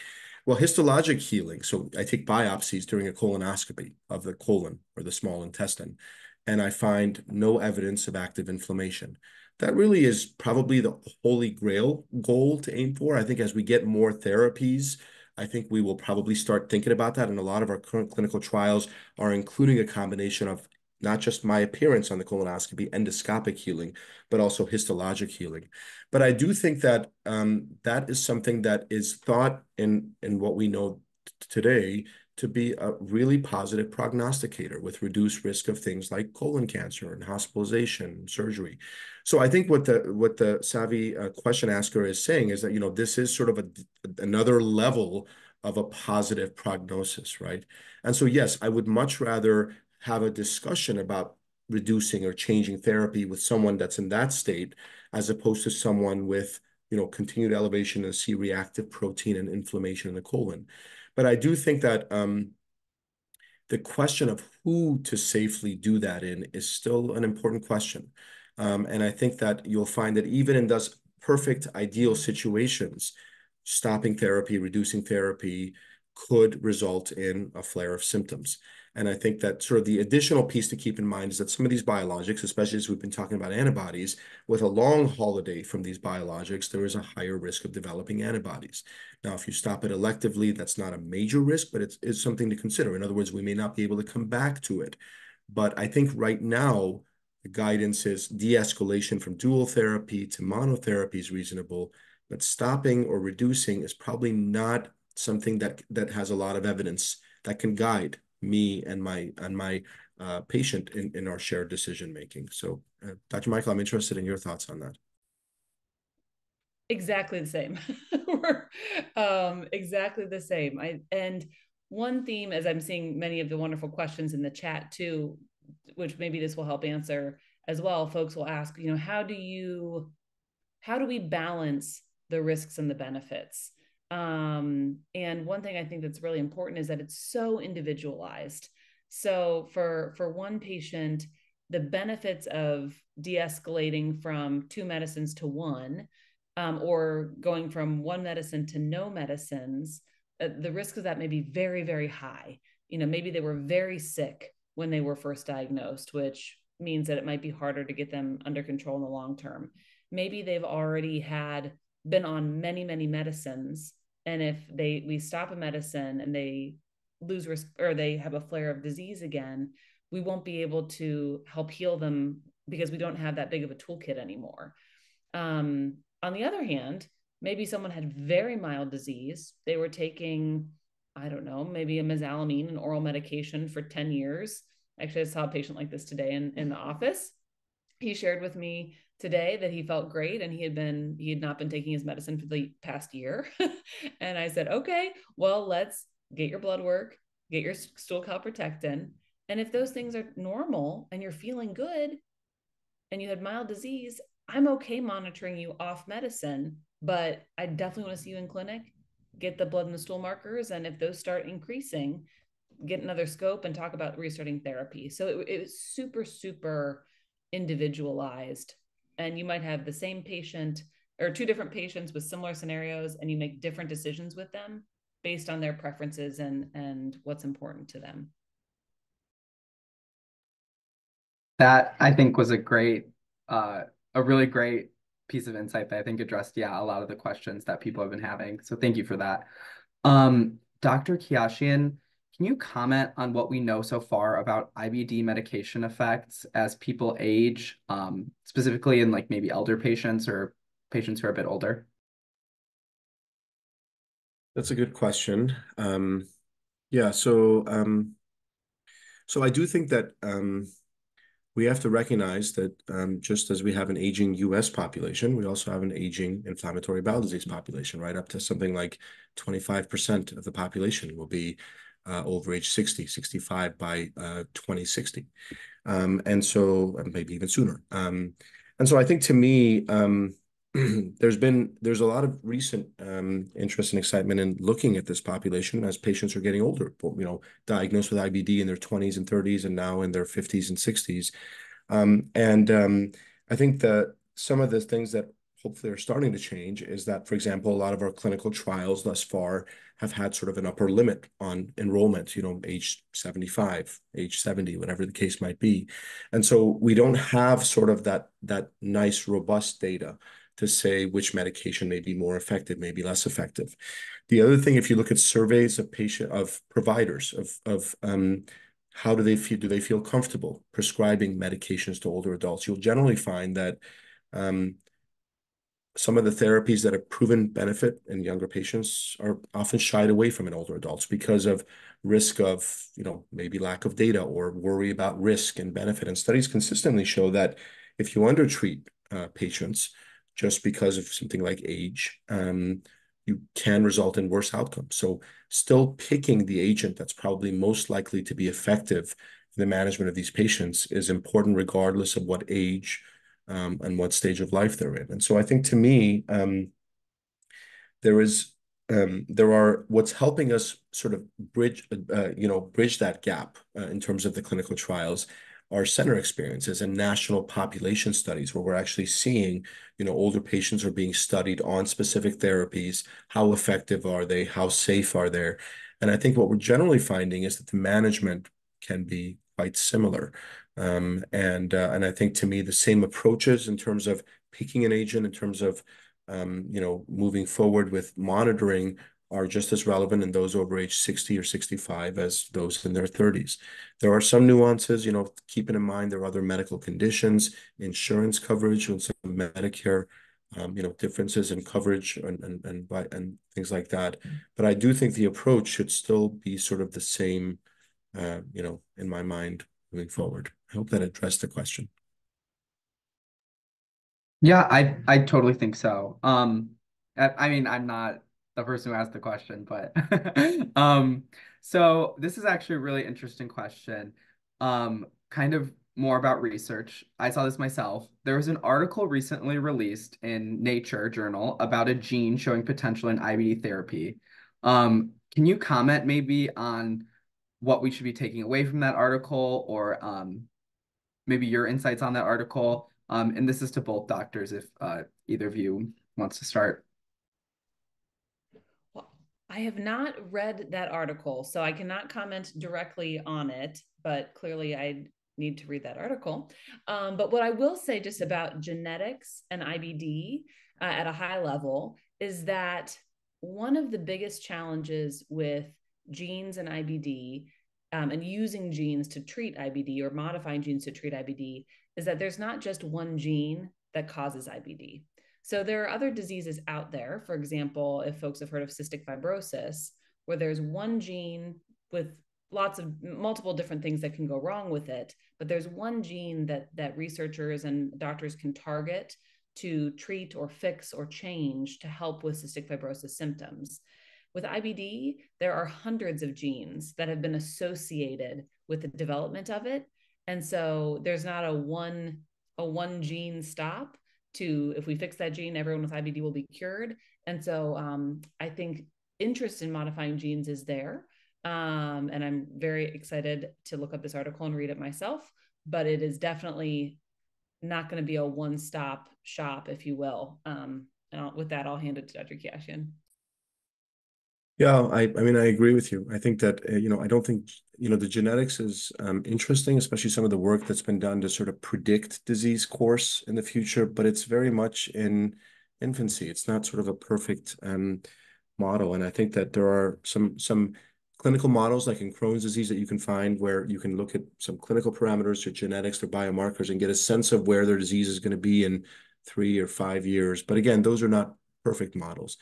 Well, histologic healing. So I take biopsies during a colonoscopy of the colon or the small intestine, and I find no evidence of active inflammation that really is probably the holy grail goal to aim for. I think as we get more therapies, I think we will probably start thinking about that. And a lot of our current clinical trials are including a combination of not just my appearance on the colonoscopy, endoscopic healing, but also histologic healing. But I do think that um, that is something that is thought in in what we know today to be a really positive prognosticator with reduced risk of things like colon cancer and hospitalization, surgery. So I think what the what the savvy uh, question asker is saying is that you know this is sort of a another level of a positive prognosis, right? And so yes, I would much rather have a discussion about reducing or changing therapy with someone that's in that state as opposed to someone with you know continued elevation in C-reactive protein and inflammation in the colon. But I do think that um, the question of who to safely do that in is still an important question. Um, and I think that you'll find that even in those perfect ideal situations, stopping therapy, reducing therapy could result in a flare of symptoms. And I think that sort of the additional piece to keep in mind is that some of these biologics, especially as we've been talking about antibodies, with a long holiday from these biologics, there is a higher risk of developing antibodies. Now, if you stop it electively, that's not a major risk, but it's, it's something to consider. In other words, we may not be able to come back to it But I think right now, the guidance is de-escalation from dual therapy to monotherapy is reasonable, but stopping or reducing is probably not something that that has a lot of evidence that can guide me and my and my uh, patient in, in our shared decision making. So, uh, Dr. Michael, I'm interested in your thoughts on that. Exactly the same. We're um, exactly the same. I and one theme, as I'm seeing many of the wonderful questions in the chat too, which maybe this will help answer as well. Folks will ask, you know, how do you, how do we balance the risks and the benefits? Um, and one thing I think that's really important is that it's so individualized. So for for one patient, the benefits of de-escalating from two medicines to one, um, or going from one medicine to no medicines, uh, the risk of that may be very very high. You know, maybe they were very sick when they were first diagnosed, which means that it might be harder to get them under control in the long term. Maybe they've already had been on many many medicines and if they we stop a medicine and they lose risk or they have a flare of disease again we won't be able to help heal them because we don't have that big of a toolkit anymore. Um, on the other hand maybe someone had very mild disease. They were taking i don't know maybe a mesalamine an oral medication for 10 years. Actually i saw a patient like this today in, in the office he shared with me today that he felt great and he had been he had not been taking his medicine for the past year. And i said okay well let's get your blood work get your stool calprotectin. And if those things are normal and you're feeling good and you had mild disease i'm okay monitoring you off medicine but i definitely want to see you in clinic get the blood and the stool markers and if those start increasing get another scope and talk about restarting therapy. So it, it was super super individualized. And you might have the same patient or two different patients with similar scenarios and you make different decisions with them based on their preferences and and what's important to them. That i think was a great uh a really great piece of insight that i think addressed yeah a lot of the questions that people have been having. So thank you for that. Um dr Keyashian can you comment on what we know so far about IBD medication effects as people age, um, specifically in like maybe elder patients or patients who are a bit older? That's a good question. Um, yeah, so um, so I do think that um, we have to recognize that um, just as we have an aging U.S. population, we also have an aging inflammatory bowel disease population, right? Up to something like 25% of the population will be uh, over age 60, 65 by uh, 2060. Um, and so maybe even sooner. Um, and so I think to me, um, there's been there's a lot of recent um, interest and excitement in looking at this population as patients are getting older, you know, diagnosed with IBD in their 20s and 30s and now in their 50s and 60s. Um, and um, I think that some of the things that hopefully are starting to change is that, for example, a lot of our clinical trials thus far have had sort of an upper limit on enrollment, you know, age 75, age 70, whatever the case might be. And so we don't have sort of that that nice, robust data to say which medication may be more effective, maybe less effective. The other thing, if you look at surveys of patient of providers of of um, how do they feel? Do they feel comfortable prescribing medications to older adults? You'll generally find that um, some of the therapies that have proven benefit in younger patients are often shied away from in older adults because of risk of, you know, maybe lack of data or worry about risk and benefit. And studies consistently show that if you undertreat uh, patients just because of something like age, um, you can result in worse outcomes. So still picking the agent that's probably most likely to be effective in the management of these patients is important regardless of what age um, and what stage of life they're in. And so I think to me, um, there is um, there are what's helping us sort of bridge, uh, you know, bridge that gap uh, in terms of the clinical trials are center experiences and national population studies where we're actually seeing, you know, older patients are being studied on specific therapies. How effective are they? How safe are they? And I think what we're generally finding is that the management can be quite similar. Um, and uh, and I think to me the same approaches in terms of picking an agent, in terms of um, you know moving forward with monitoring are just as relevant in those over age 60 or 65 as those in their 30s. There are some nuances, you know, keeping in mind there are other medical conditions, insurance coverage, and some Medicare, um, you know, differences in coverage and and and, and things like that. But I do think the approach should still be sort of the same, uh, you know, in my mind moving forward. I hope that addressed the question. Yeah, I I totally think so. Um, I, I mean, I'm not the person who asked the question, but um, so this is actually a really interesting question. Um, kind of more about research. I saw this myself. There was an article recently released in Nature journal about a gene showing potential in IBD therapy. Um, can you comment maybe on what we should be taking away from that article or um, maybe your insights on that article? Um, and this is to both doctors if uh, either of you wants to start. I have not read that article, so I cannot comment directly on it, but clearly I need to read that article. Um, but what I will say just about genetics and IBD uh, at a high level is that one of the biggest challenges with genes and IBD um, and using genes to treat IBD or modifying genes to treat IBD is that there's not just one gene that causes IBD. So there are other diseases out there. For example, if folks have heard of cystic fibrosis, where there's one gene with lots of multiple different things that can go wrong with it, but there's one gene that that researchers and doctors can target to treat or fix or change to help with cystic fibrosis symptoms. With IBD, there are hundreds of genes that have been associated with the development of it. And so there's not a one a one gene stop to if we fix that gene, everyone with IBD will be cured. And so um, I think interest in modifying genes is there. Um, and I'm very excited to look up this article and read it myself. But it is definitely not going to be a one stop shop, if you will. Um, and I'll, with that, I'll hand it to Dr. Keyashian. Yeah, I, I mean, I agree with you. I think that, uh, you know, I don't think, you know, the genetics is um, interesting, especially some of the work that's been done to sort of predict disease course in the future, but it's very much in infancy. It's not sort of a perfect um, model. And I think that there are some some clinical models like in Crohn's disease that you can find where you can look at some clinical parameters, their genetics, their biomarkers, and get a sense of where their disease is going to be in three or five years. But again, those are not perfect models.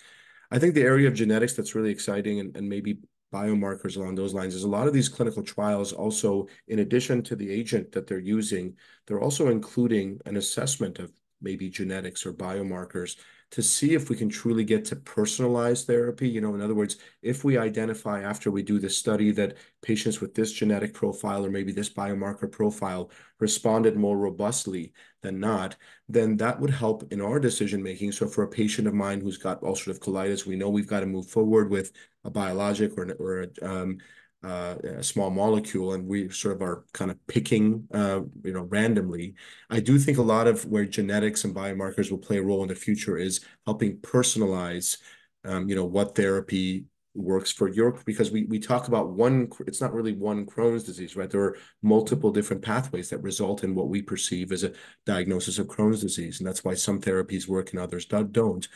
I think the area of genetics that's really exciting and, and maybe biomarkers along those lines is a lot of these clinical trials also, in addition to the agent that they're using, they're also including an assessment of maybe genetics or biomarkers to see if we can truly get to personalized therapy. You know, in other words, if we identify after we do this study that patients with this genetic profile or maybe this biomarker profile responded more robustly than not, then that would help in our decision making. So for a patient of mine who's got ulcerative colitis, we know we've got to move forward with a biologic or, or um, uh, a small molecule, and we sort of are kind of picking, uh, you know, randomly. I do think a lot of where genetics and biomarkers will play a role in the future is helping personalize, um, you know, what therapy works for your because we we talk about one it's not really one Crohn's disease right there are multiple different pathways that result in what we perceive as a diagnosis of Crohn's disease and that's why some therapies work and others don't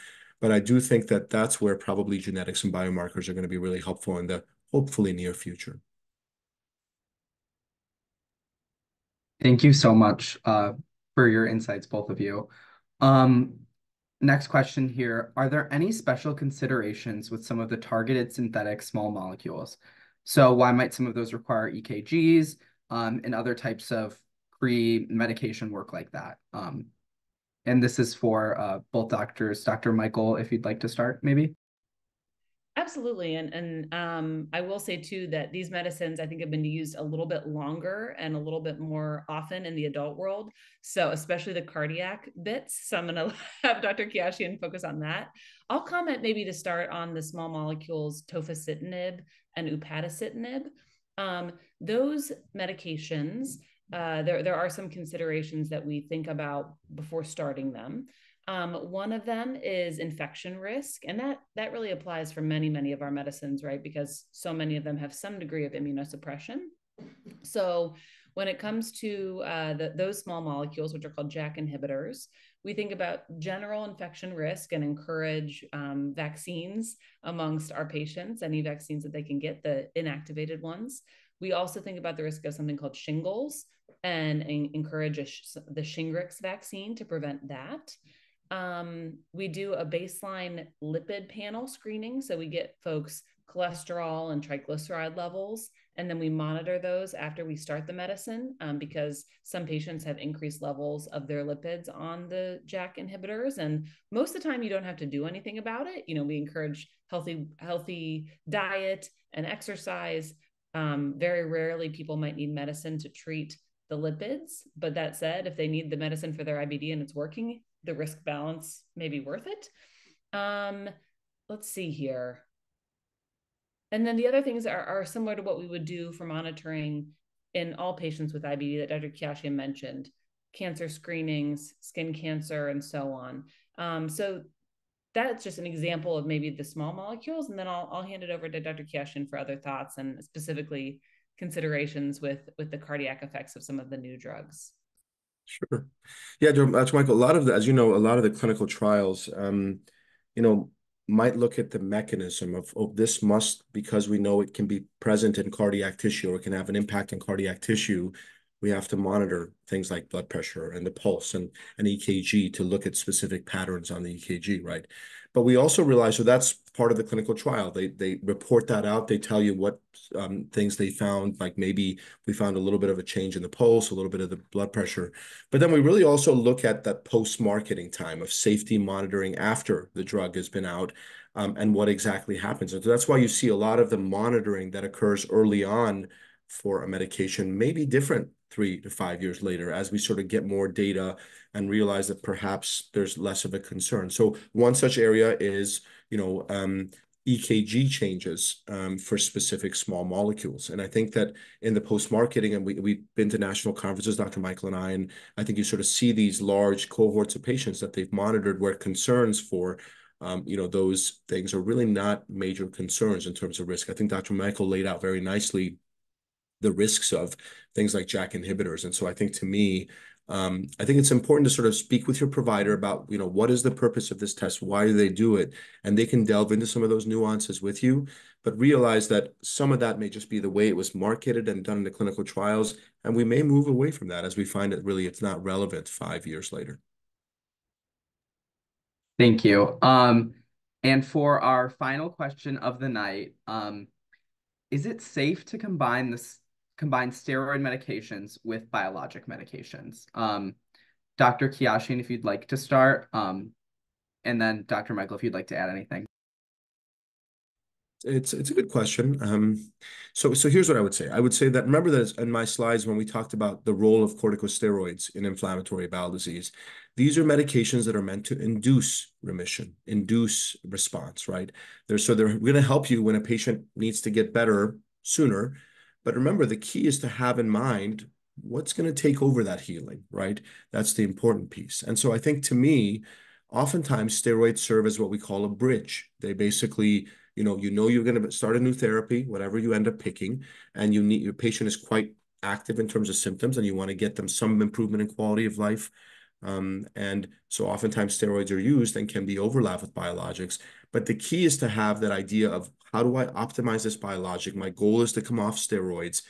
but I do think that that's where probably genetics and biomarkers are going to be really helpful in the hopefully near future. Thank you so much uh, for your insights, both of you. Um, next question here. Are there any special considerations with some of the targeted synthetic small molecules? So why might some of those require EKGs um, and other types of pre-medication work like that? Um, and this is for uh, both doctors. Dr. Michael, if you'd like to start, maybe. Absolutely. And and um, I will say too that these medicines I think have been used a little bit longer and a little bit more often in the adult world. So especially the cardiac bits. So I'm gonna have Dr. Keyashian focus on that. I'll comment maybe to start on the small molecules tofacitinib and upadacitinib. Um, those medications, uh, there, there are some considerations that we think about before starting them. Um, one of them is infection risk, and that that really applies for many many of our medicines, right? Because so many of them have some degree of immunosuppression. So when it comes to uh, the, those small molecules, which are called JAK inhibitors, we think about general infection risk and encourage um, vaccines amongst our patients, any vaccines that they can get, the inactivated ones. We also think about the risk of something called shingles and, and encourage sh- the Shingrix vaccine to prevent that. Um, we do a baseline lipid panel screening. So we get folks cholesterol and triglyceride levels, and then we monitor those after we start the medicine um, because some patients have increased levels of their lipids on the JAK inhibitors. And most of the time, you don't have to do anything about it. You know, we encourage healthy, healthy diet and exercise. Um, very rarely, people might need medicine to treat the lipids. But that said, if they need the medicine for their IBD and it's working, the risk balance may be worth it. Um, let's see here. And then the other things are, are similar to what we would do for monitoring in all patients with IBD that Dr. Keyashian mentioned cancer screenings, skin cancer, and so on. Um, so that's just an example of maybe the small molecules. And then I'll, I'll hand it over to Dr. Keyashian for other thoughts and specifically considerations with, with the cardiac effects of some of the new drugs. Sure. Yeah, Dr. Michael, a lot of the, as you know, a lot of the clinical trials, um, you know, might look at the mechanism of, oh, this must, because we know it can be present in cardiac tissue or it can have an impact in cardiac tissue, we have to monitor things like blood pressure and the pulse and an EKG to look at specific patterns on the EKG, right? But we also realize, so that's part of the clinical trial. They they report that out. They tell you what um, things they found, like maybe we found a little bit of a change in the pulse, a little bit of the blood pressure. But then we really also look at that post-marketing time of safety monitoring after the drug has been out um, and what exactly happens. And so that's why you see a lot of the monitoring that occurs early on for a medication may be different three to five years later as we sort of get more data and realize that perhaps there's less of a concern. So one such area is, you know, um, EKG changes um, for specific small molecules. And I think that in the post-marketing, and we, we've been to national conferences, Dr. Michael and I, and I think you sort of see these large cohorts of patients that they've monitored where concerns for um, you know, those things are really not major concerns in terms of risk. I think Dr. Michael laid out very nicely the risks of things like JAK inhibitors. And so I think to me, um, I think it's important to sort of speak with your provider about, you know, what is the purpose of this test? Why do they do it? And they can delve into some of those nuances with you, but realize that some of that may just be the way it was marketed and done in the clinical trials. And we may move away from that as we find that really it's not relevant five years later. Thank you. Um, and for our final question of the night, um, is it safe to combine this combine steroid medications with biologic medications. Um, Dr. Keyashian, if you'd like to start, um, and then Dr. Michael, if you'd like to add anything. It's it's a good question. Um, so so here's what I would say. I would say that remember that in my slides when we talked about the role of corticosteroids in inflammatory bowel disease, these are medications that are meant to induce remission, induce response, right? They're so they're going to help you when a patient needs to get better sooner but remember, the key is to have in mind what's going to take over that healing, right? That's the important piece. And so I think to me, oftentimes steroids serve as what we call a bridge. They basically, you know, you know you're going to start a new therapy, whatever you end up picking, and you need your patient is quite active in terms of symptoms, and you want to get them some improvement in quality of life. Um, and so oftentimes steroids are used and can be overlapped with biologics. But the key is to have that idea of how do I optimize this biologic? My goal is to come off steroids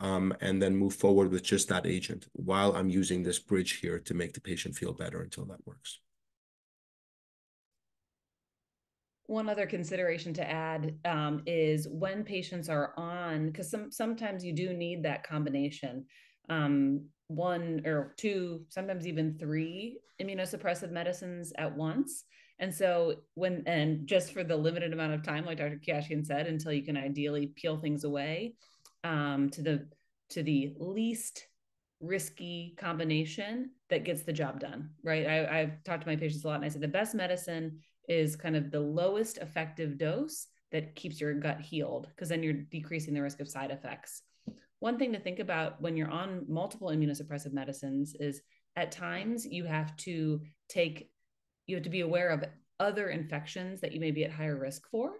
um, and then move forward with just that agent while I'm using this bridge here to make the patient feel better until that works. One other consideration to add um, is when patients are on, because some, sometimes you do need that combination. Um, one or two, sometimes even three immunosuppressive medicines at once. And so when and just for the limited amount of time, like Dr. Keyashian said, until you can ideally peel things away um, to the to the least risky combination that gets the job done, right? I, I've talked to my patients a lot and I said the best medicine is kind of the lowest effective dose that keeps your gut healed because then you're decreasing the risk of side effects. One thing to think about when you're on multiple immunosuppressive medicines is at times you have to take you have to be aware of other infections that you may be at higher risk for.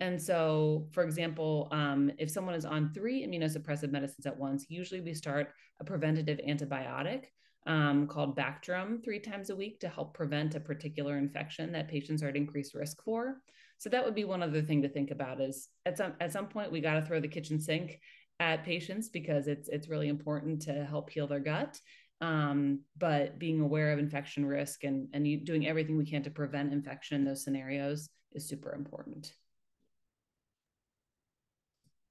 And so, for example, um, if someone is on three immunosuppressive medicines at once, usually we start a preventative antibiotic um, called Bactrim three times a week to help prevent a particular infection that patients are at increased risk for. So that would be one other thing to think about is at some at some point we got to throw the kitchen sink at patients because it's it's really important to help heal their gut. Um, but being aware of infection risk and and doing everything we can to prevent infection in those scenarios is super important.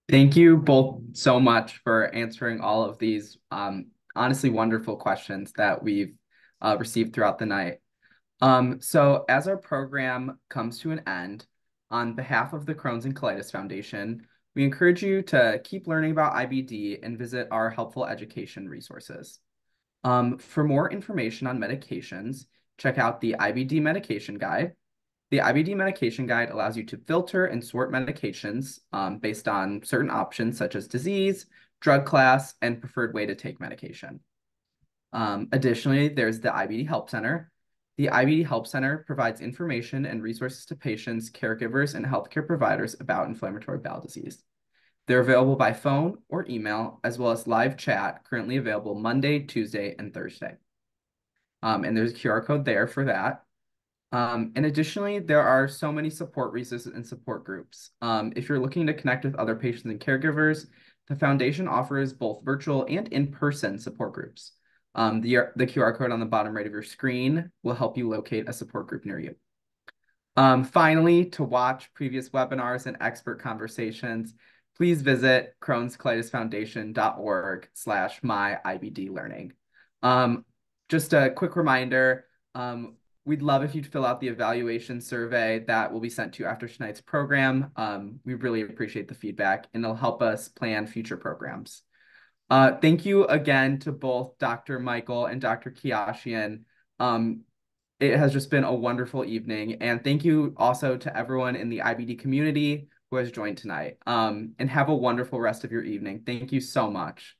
Thank you both so much for answering all of these um, honestly wonderful questions that we've uh, received throughout the night. Um, so as our program comes to an end, on behalf of the Crohn's and Colitis Foundation, we encourage you to keep learning about IBD and visit our helpful education resources. Um, for more information on medications, check out the IBD Medication Guide. The IBD Medication Guide allows you to filter and sort medications um, based on certain options such as disease, drug class, and preferred way to take medication. Um, additionally, there's the IBD Help Center. The IBD Help Center provides information and resources to patients, caregivers, and healthcare providers about inflammatory bowel disease. They're available by phone or email, as well as live chat, currently available Monday, Tuesday, and Thursday. Um, and there's a QR code there for that. Um, and additionally, there are so many support resources and support groups. Um, if you're looking to connect with other patients and caregivers, the foundation offers both virtual and in-person support groups. Um, the, the QR code on the bottom right of your screen will help you locate a support group near you. Um, finally, to watch previous webinars and expert conversations, please visit Crohn's Colitis Foundation.org slash my IBD learning. Um, just a quick reminder, um, we'd love if you'd fill out the evaluation survey that will be sent to you after tonight's program. Um, we really appreciate the feedback and it'll help us plan future programs. Uh, thank you again to both Dr. Michael and Dr. Keyashian. Um, it has just been a wonderful evening. And thank you also to everyone in the IBD community who has joined tonight. Um, and have a wonderful rest of your evening. Thank you so much.